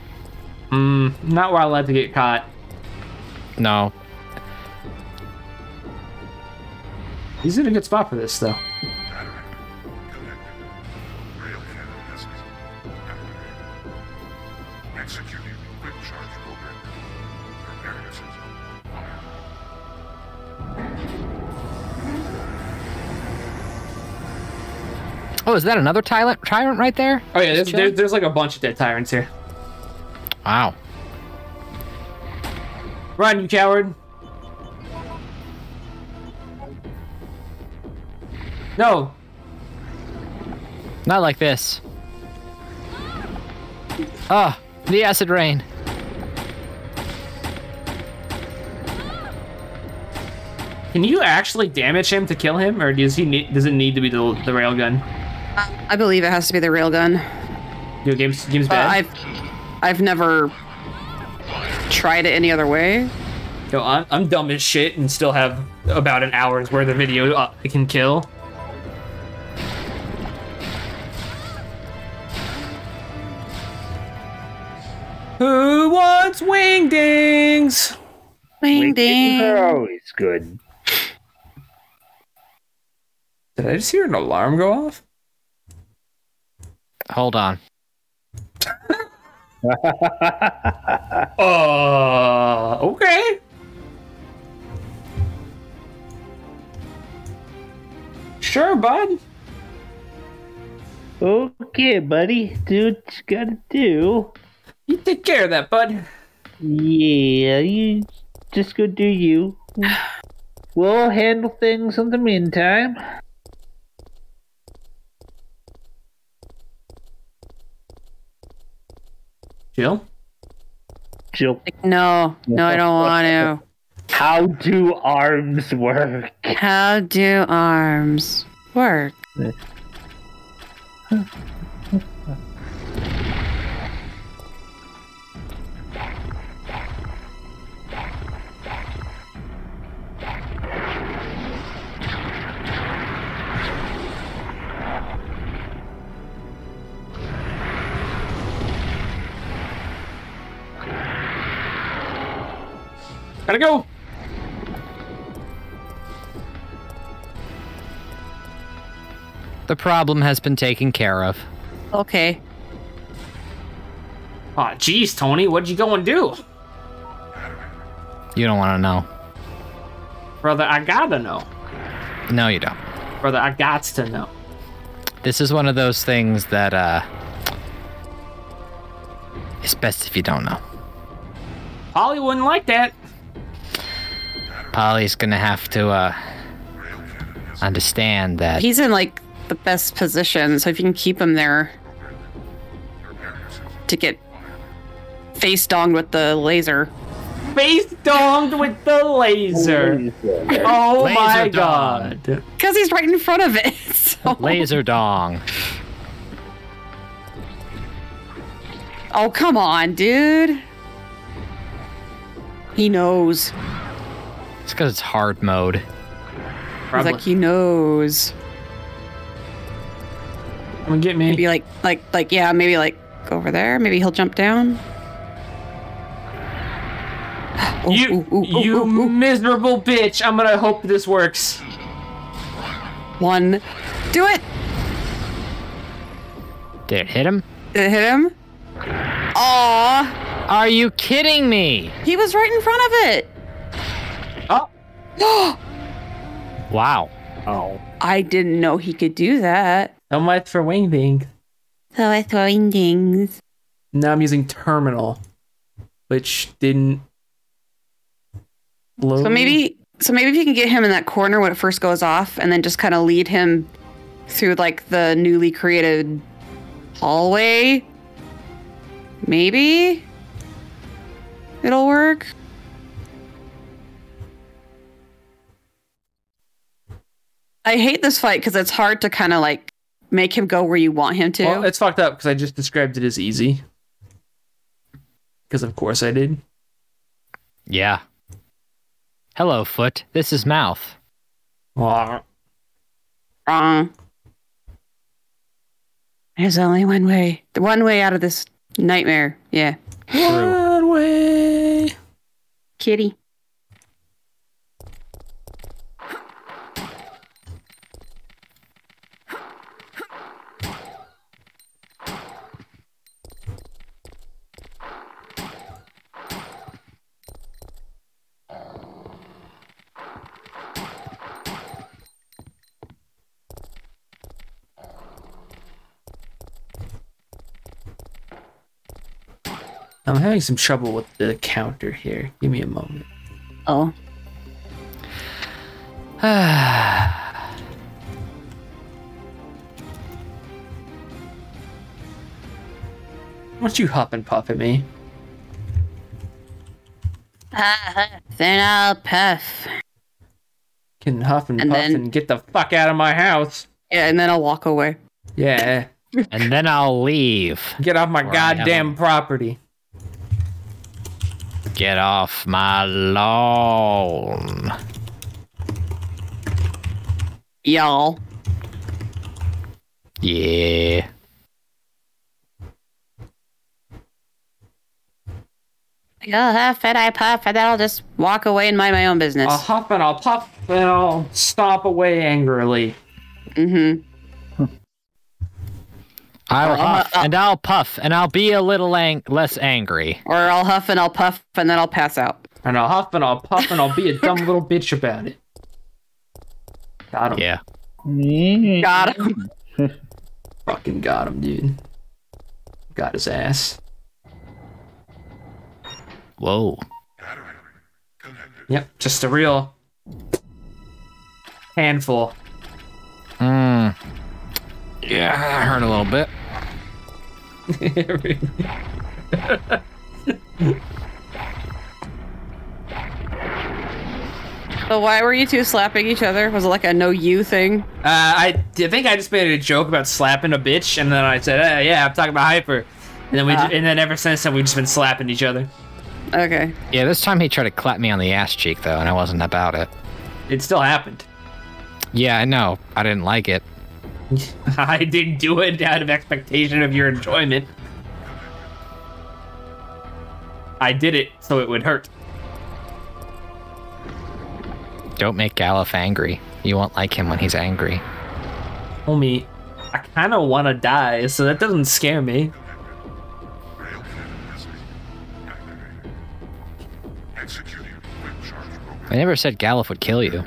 Hmm, not where I like to get caught. No. He's in a good spot for this, though. Battery. Connected. Rail cannon message. Activated. Executing quick charge program. Prepare yourself. Oh, is that another tyrant, tyrant right there? Oh yeah, there's, Just there, there's like a bunch of dead tyrants here. Wow. Run, you coward! No, Not like this. Ah, the acid rain. can you actually damage him to kill him, or does he need, does it need to be the the railgun? I believe it has to be the railgun. Yo, game's game's Uh, bad. I've I've never tried it any other way. Yo, I'm, I'm dumb as shit and still have about an hour's worth of video uh, I can kill. Who wants wingdings? Wing ding. are always good. Did I just hear an alarm go off? Hold on. [laughs] Uh, okay. Sure, bud. Okay, buddy. Do what you gotta do. You take care of that, bud. Yeah, you just go do you. We'll handle things in the meantime. Jill? Jill, No, no, I don't want to. how do arms work? How do arms work? Gotta go. The problem has been taken care of. Okay. Aw, jeez, Tony, what'd you go and do? You don't want to know. Brother, I gotta know. No, you don't. Brother, I gots to know. This is one of those things that, uh. It's best if you don't know. Polly wouldn't like that. Polly's gonna have to, uh. Understand that. He's in like the best position, so if you can keep him there to get face donged with the laser. Face donged with the laser. Oh Laser my dong. god. Because he's right in front of it. [laughs] So. Laser dong. Oh, come on, dude. He knows. It's because it's hard mode. He's Probably. like, he knows. Come and get me. Maybe like, like, like, yeah, maybe like go over there. Maybe he'll jump down. Ooh, [gasps] You, ooh, ooh, ooh, you ooh, ooh. miserable bitch. I'm gonna hope this works. One. Do it. Did it hit him? Did it hit him? Aw. Are you kidding me? He was right in front of it. [gasps] Wow. Oh. I didn't know he could do that. so much for wingding. So I throwing things. Now I'm using terminal, which didn't. Load. So maybe, so maybe if you can get him in that corner when it first goes off, and then just kind of lead him through like the newly created hallway. Maybe it'll work. I hate this fight because it's hard to kind of like make him go where you want him to. Well, it's fucked up because I just described it as easy. Because of course I did. Yeah. Hello, Foot. This is Mouth. Wah. Wrong. There's only one way. The one way out of this nightmare. Yeah. One way. Kitty. I'm having some trouble with the counter here. Give me a moment. Oh. [sighs] Why don't you hop and puff at me? [laughs] then I'll puff. Can huff and, And puff then- and get the fuck out of my house. Yeah, and then I'll walk away. Yeah. And then I'll leave. Get off my Where goddamn property. Get off my lawn. Y'all. Yeah. I'll huff and I puff, and then I'll just walk away and mind my own business. I'll huff and I'll puff and I'll stomp away angrily. Mm-hmm. I'll huff uh, and I'll puff and I'll be a little ang- less angry. Or I'll huff and I'll puff, and then I'll pass out. And I'll huff and I'll puff and I'll be a [laughs] dumb little bitch about it. Got him. Yeah. Got him. [laughs] Fucking got him, dude. Got his ass. Whoa. Yep, just a real handful. Hmm. Yeah, that hurt a little bit. [laughs] So why were you two slapping each other? Was it like a no you thing? Uh, I, I think I just made a joke about slapping a bitch, and then I said, uh, "Yeah, I'm talking about hyper," and then we, Ah. ju- and then ever since then we've just been slapping each other. Okay. Yeah, this time he tried to clap me on the ass cheek though, and I wasn't about it. It still happened. Yeah, I know. I didn't like it. [laughs] I didn't do it out of expectation of your enjoyment. I did it so it would hurt. Don't make Galuf angry. You won't like him when he's angry. Homie, I kind of want to die, so that doesn't scare me. Rail cannon has been activated. Executing quick charge program. I never said Galuf would kill you.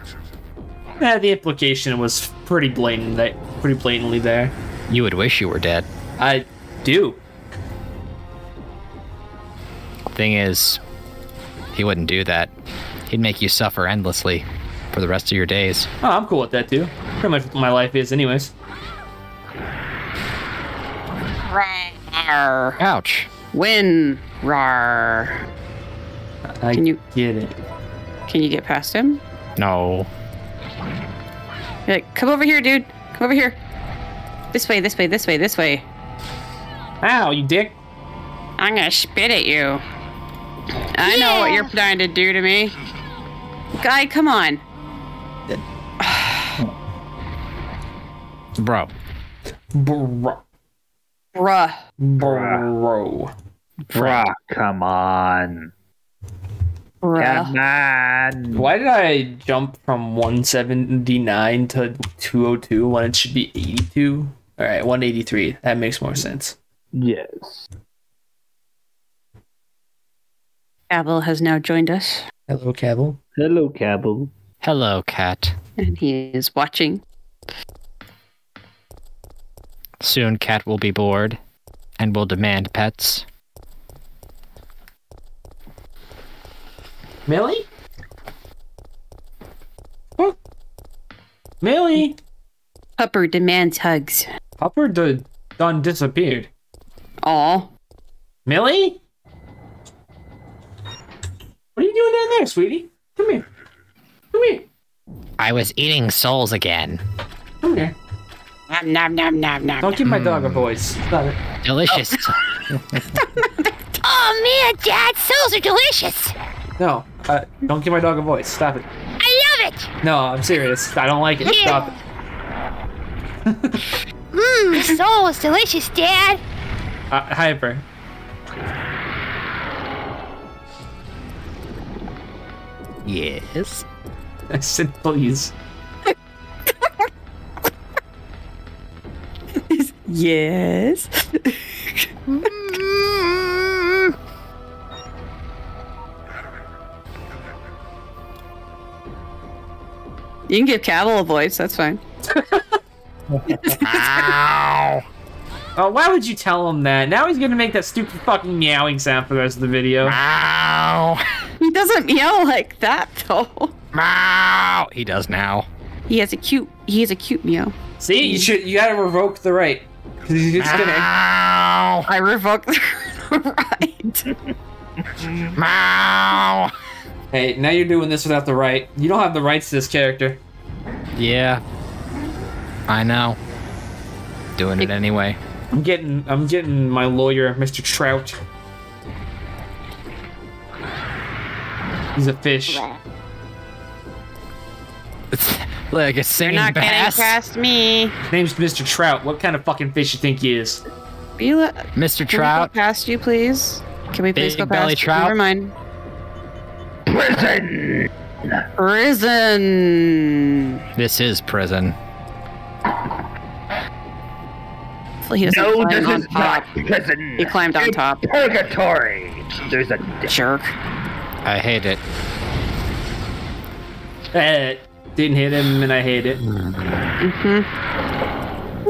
Yeah, the implication was pretty blatant, that pretty blatantly there. You would wish you were dead. I do. Thing is, he wouldn't do that. He'd make you suffer endlessly for the rest of your days. Oh, I'm cool with that too. Pretty much what my life is, anyways. Rawr. Ouch. Win. Rar. I Can you- get it? Can you get past him? No. Be Like, come over here, dude. Come over here. This way, this way, this way, this way. Ow, you dick! I'm gonna spit at you. I know what you're trying to do to me. Guy, come on. Bro. Bro, Bruh. bro. Bruh, come on. Bruh. Come on. Why did I jump from 179 to 202 when it should be 82? All right, 183. That makes more sense. Yes. Abel has now joined us, Hello, Cavill. Hello, Cabell. Hello, cat. and he is watching. Soon cat will be bored and will demand pets. Millie? Oh. Millie? Pupper demands hugs. Upper d- done disappeared. Aw. Millie? What are you doing down there, sweetie? Come here. Come here. I was eating souls again. Come here. Nom nom nom nom nom. Don't give my dog a hmm. voice. Stop it. Delicious. [laughs] Oh man, Dad, souls are delicious. No, uh, don't give my dog a voice. Stop it. I love it. No, I'm serious. I don't like it. Yeah. Stop it. [laughs] Mmm, so it's delicious, Dad. Uh, hyper. Yes. [laughs] I said please. [laughs] Yes. You can give Cavill a voice. That's fine. Ow. Oh, why would you tell him that? Now he's gonna make that stupid fucking meowing sound for the rest of the video. Ow. He doesn't meow like that though. Ow. He does now. He has a cute. He has a cute meow. See, you should you gotta revoke the right. he's gonna. Ow. I revoke the [laughs] right. Ow. Hey, now you're doing this without the right. You don't have the rights to this character. Yeah. I know. Doing it anyway. I'm getting I'm getting my lawyer, Mr. Trout. He's a fish. like [laughs] a You're singing not getting past me. His name's Mr. Trout. What kind of fucking fish you think he is? Will you let, Mr. Can we Trout. go past you, please? Can we please Big go belly past? trout? Never mind. Prison. Prison. This is prison. Hopefully he doesn't No, climb this on is top. not prison. He climbed on It's top. Purgatory. There's a Jerk. I hate it. Eh, didn't hit him, and I hate it. Mm-hmm.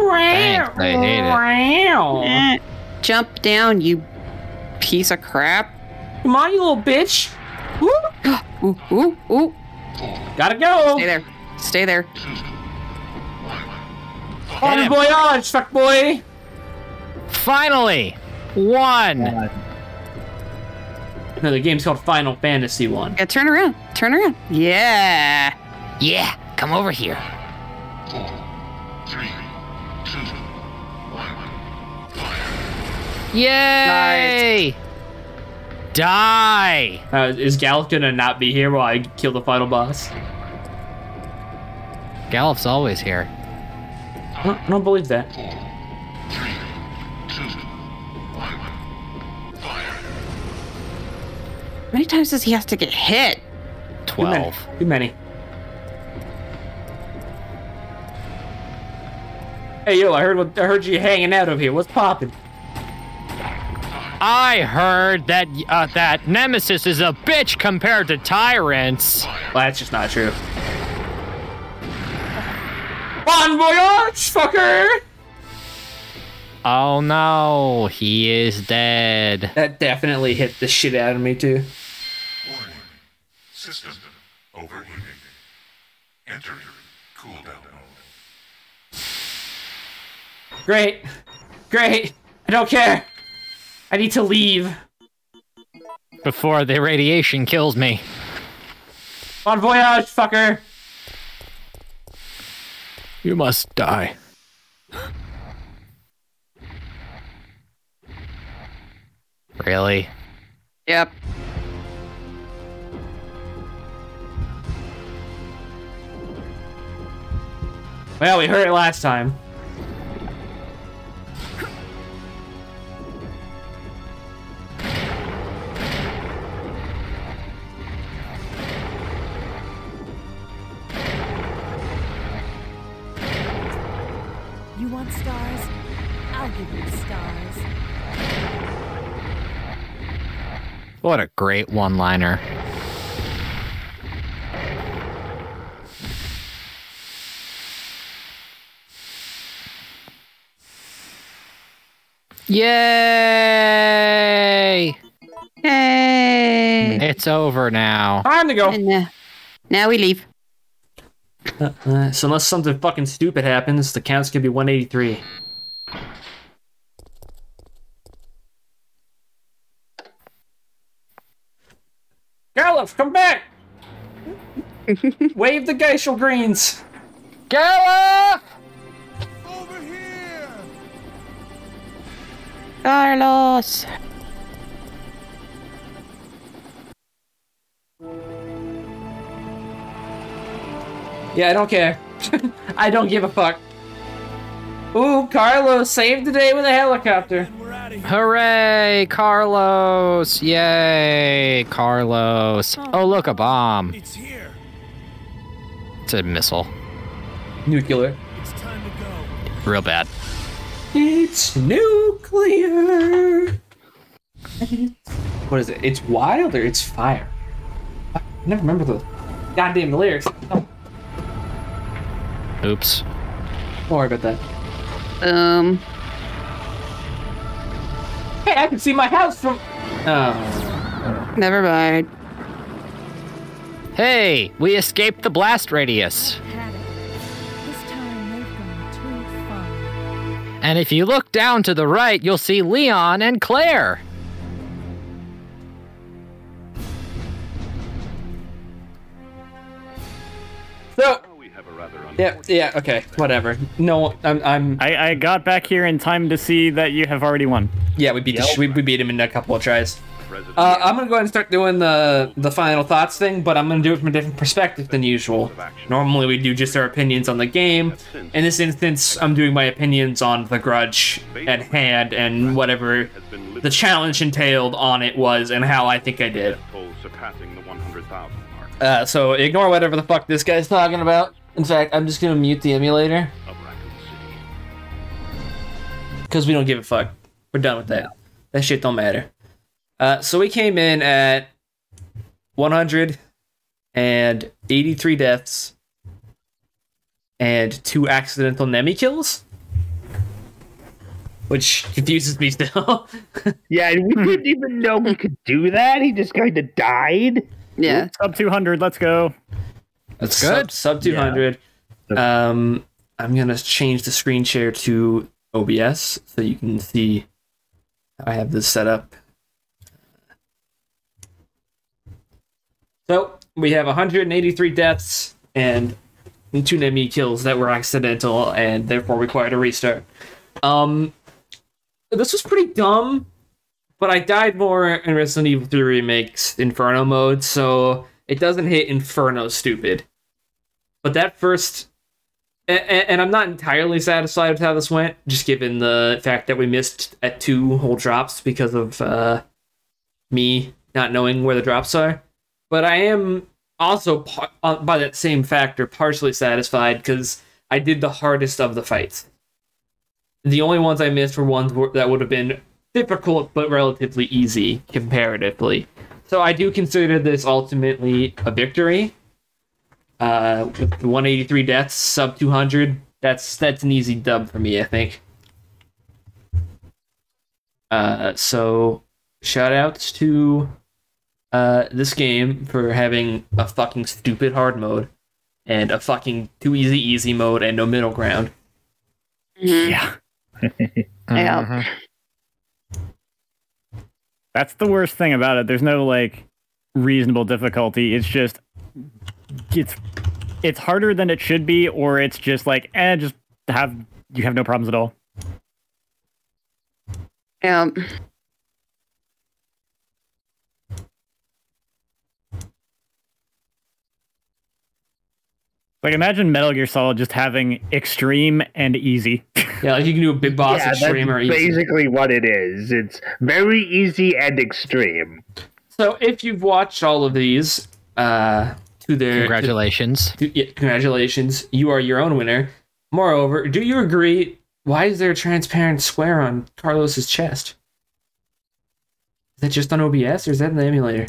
Thanks, I hate it. Eh. Jump down, you piece of crap. Come on, you little bitch. Woo. Ooh, ooh, ooh. Gotta go. Stay there. Stay there. Bon him. voyage, fuck boy. Finally! One! No, the game's called Final Fantasy One. Yeah, turn around. Turn around. Yeah. Yeah, come over here. Three, two, one. Yay! Die! Uh, is Galuf gonna not be here while I kill the final boss? Galuf's always here. I don't, I don't believe that. Three, two, one. Fire. How many times does he have to get hit? Too many. Twelve. Too many. Hey yo, I heard what I heard you hanging out over here. What's poppin'? I heard that uh, that Nemesis is a bitch compared to tyrants. Well, that's just not true. Bon voyage, fucker! Oh no, he is dead. That definitely hit the shit out of me too. Warning. System overheating. Enter cooldown mode. Great, great. I don't care. I need to leave. Before the radiation kills me. Bon voyage, fucker. You must die. Really? Yep. Well, we heard it last time. I'll give you stars. What a great one liner. Yay! Yay. It's over now. Time to go. And uh, now we leave. Uh, so unless something fucking stupid happens, the count's gonna be 183. Come back! Wave the geisha greens! Galuf! Over here! Carlos! Yeah, I don't care. [laughs] I don't give a fuck. Ooh, Carlos saved the day with a helicopter. We're out of here. Hooray, Carlos! Yay, Carlos. Oh, look, a bomb. It's here. It's a missile. Nuclear. It's time to go. Real bad. It's nuclear. What is it? It's wild or it's fire? I never remember the goddamn lyrics. Oh, Oops. don't worry about that. Um, Hey, I can see my house from. Oh. never mind. Hey, we escaped the blast radius. Had it. This time they've gone too far. And if you look down to the right, you'll see Leon and Claire. Yeah, yeah, okay, whatever. No, I'm, I'm. I, I got back here in time to see that you have already won. Yeah, we beat the we, we beat him in a couple of tries. Uh, I'm gonna go ahead and start doing the the final thoughts thing, but I'm gonna do it from a different perspective than usual. Normally we do just our opinions on the game. In this instance, I'm doing my opinions on the grudge at hand and whatever the challenge entailed on it was and how I think I did. surpassing the 100,000 mark Uh, so ignore whatever the fuck this guy's talking about. In fact, I'm just gonna mute the emulator of Raccoon City. because we don't give a fuck. We're done with that. That shit don't matter. Uh, so we came in at 183 deaths and two accidental Nemi kills, which confuses me still. [laughs] Yeah, and we didn't even know we could do that. He just kind of died. Yeah. Sub 200, let's go. That's good. Sub, sub 200. Um, I'm gonna change the screen share to OBS so you can see how I have this set up. So we have 183 deaths and two enemy kills that were accidental and therefore required a restart. Um, this was pretty dumb, but I died more in Resident Evil 3 Remake's Inferno mode, so it doesn't hit Inferno stupid. But that first, and, and I'm not entirely satisfied with how this went, just given the fact that we missed at two whole drops because of uh, me not knowing where the drops are. But I am also, uh, by that same factor, partially satisfied because I did the hardest of the fights. The only ones I missed were ones that would have been difficult but relatively easy comparatively. So I do consider this ultimately a victory. Uh, with 183 deaths, sub 200, that's that's an easy dub for me, I think. Uh, so shout outs to uh this game for having a fucking stupid hard mode and a fucking too easy easy mode and no middle ground. Yeah. [laughs] Yeah. That's the worst thing about it. There's no like reasonable difficulty. It's just it's it's harder than it should be, or it's just like eh, just have you have no problems at all. Yeah. Like imagine Metal Gear Solid just having extreme and easy. [laughs] Yeah, like you can do a big boss yeah, that's extreme or easy. basically what it is. It's very easy and extreme. So if you've watched all of these, uh, to their Congratulations. to- yeah, congratulations, you are your own winner. Moreover, do you agree? Why is there a transparent square on Carlos's chest? Is that just on OBS or is that in the emulator?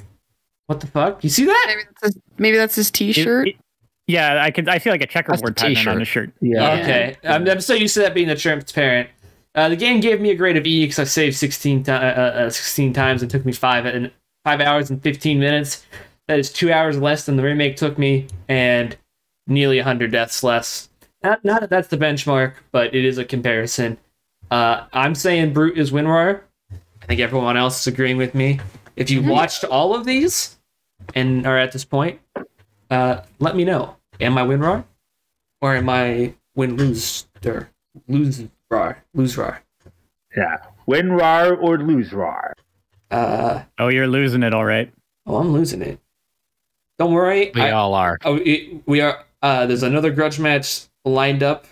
What the fuck? You see that? Maybe that's his, maybe that's his T-shirt. It- it- yeah, I could I see like a checkerboard That's pattern on t-shirt. the shirt. Yeah. Okay, I'm, I'm so used to that being the transparent. Uh, the game gave me a grade of E because I saved 16, ti- uh, uh, 16 times and took me five and five hours and 15 minutes. That is two hours less than the remake took me, and nearly 100 deaths less. Not, not that that's the benchmark, but it is a comparison. Uh, I'm saying Brute is WinRAR. I think everyone else is agreeing with me. If you watched all of these and are at this point, uh, let me know. Am I WinRAR? Or am I win loser? Lose rar. Lose rar. Yeah. Win rar or lose rar. Uh Oh, you're losing it all right. oh I'm losing it. Don't worry. We I- all are. oh, it, we are Uh, there's another grudge match lined up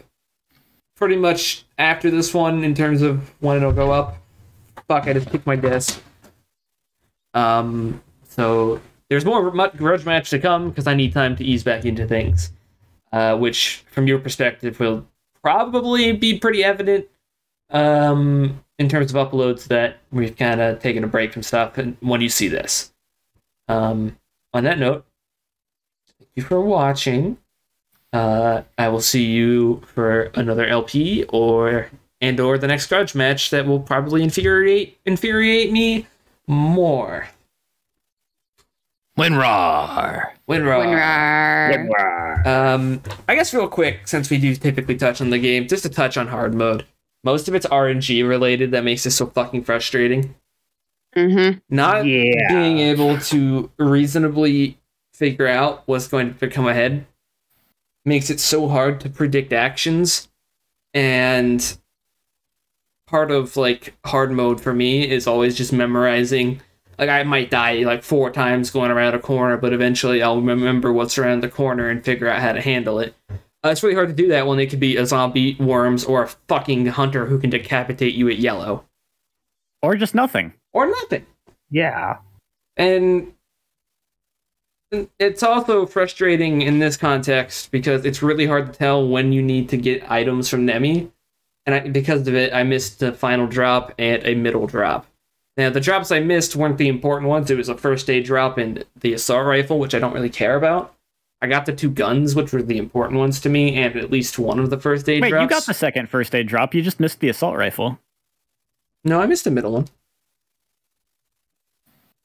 pretty much after this one in terms of when it'll go up. Fuck, I just kicked my desk. Um, so there's more grudge match to come because I need time to ease back into things, uh, which from your perspective will probably be pretty evident um, in terms of uploads that we've kind of taken a break from stuff and when you see this. Um, on that note, thank you for watching. Uh, I will see you for another LP or and or the next grudge match that will probably infuriate infuriate me more. Winrar. Winrar. Winrar. Um, I guess real quick, since we do typically touch on the game, just to touch on hard mode. Most of it's RNG related that makes it so fucking frustrating. Mm-hmm. Not Yeah. being able to reasonably figure out what's going to come ahead makes it so hard to predict actions. And part of like hard mode for me is always just memorizing. Like I might die like four times going around a corner, but eventually I'll remember what's around the corner and figure out how to handle it. Uh, it's really hard to do that when it could be a zombie, worms, or a fucking hunter who can decapitate you at yellow. Or just nothing. Or nothing. Yeah. And it's also frustrating in this context because it's really hard to tell when you need to get items from Nemi. And I, because of it, I missed the final drop and a middle drop. Now, the drops I missed weren't the important ones. It was a first aid drop and the assault rifle, which I don't really care about. I got the two guns, which were the important ones to me, and at least one of the first aid Wait, drops. you got the second first aid drop. You just missed the assault rifle. No, I missed the middle one.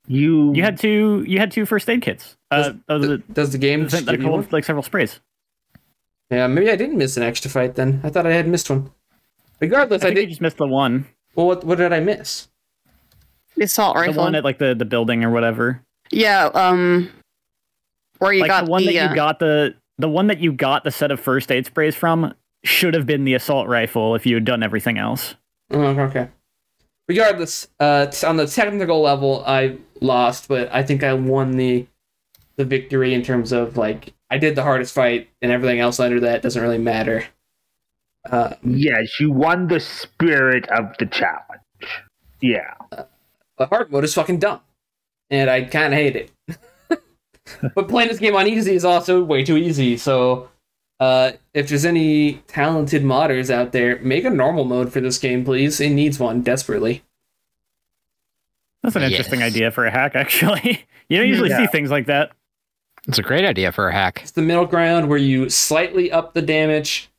You You had two. You had two first aid kits. Uh, of the, Does the game that just give you like several sprays. Yeah, maybe I didn't miss an extra fight then. I thought I had missed one. Regardless, I I, think you did. just missed the one. Well, what, what did I miss? The assault The rifle. one at like the the building or whatever. yeah. Um. Where you like got the one the, that uh, you got the the one that you got the set of first aid sprays from should have been the assault rifle if you had done everything else. Oh, okay. Regardless, uh, on the technical level, I lost, but I think I won the the victory in terms of like I did the hardest fight, and everything else under that doesn't really matter. Uh, yes, you won the spirit of the challenge. Yeah. But hard mode is fucking dumb, and I kind of hate it. [laughs] but playing this game on easy is also way too easy. So, uh, if there's any talented modders out there, make a normal mode for this game, please. It needs one desperately. That's an interesting Yes. idea for a hack, actually. [laughs] you don't usually see things like that. It's a great idea for a hack. It's the middle ground where you slightly up the damage,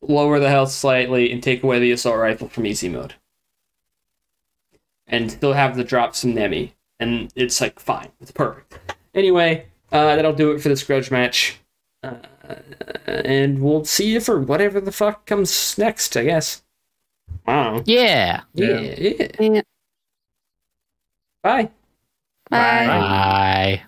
lower the health slightly, and take away the assault rifle from easy mode. And still have the drops from Nemi. And it's like fine. It's perfect. Anyway, uh, that'll do it for this grudge match. Uh, and we'll see you for whatever the fuck comes next, I guess. Wow. Yeah. Yeah. yeah. Yeah. Bye. Bye. Bye.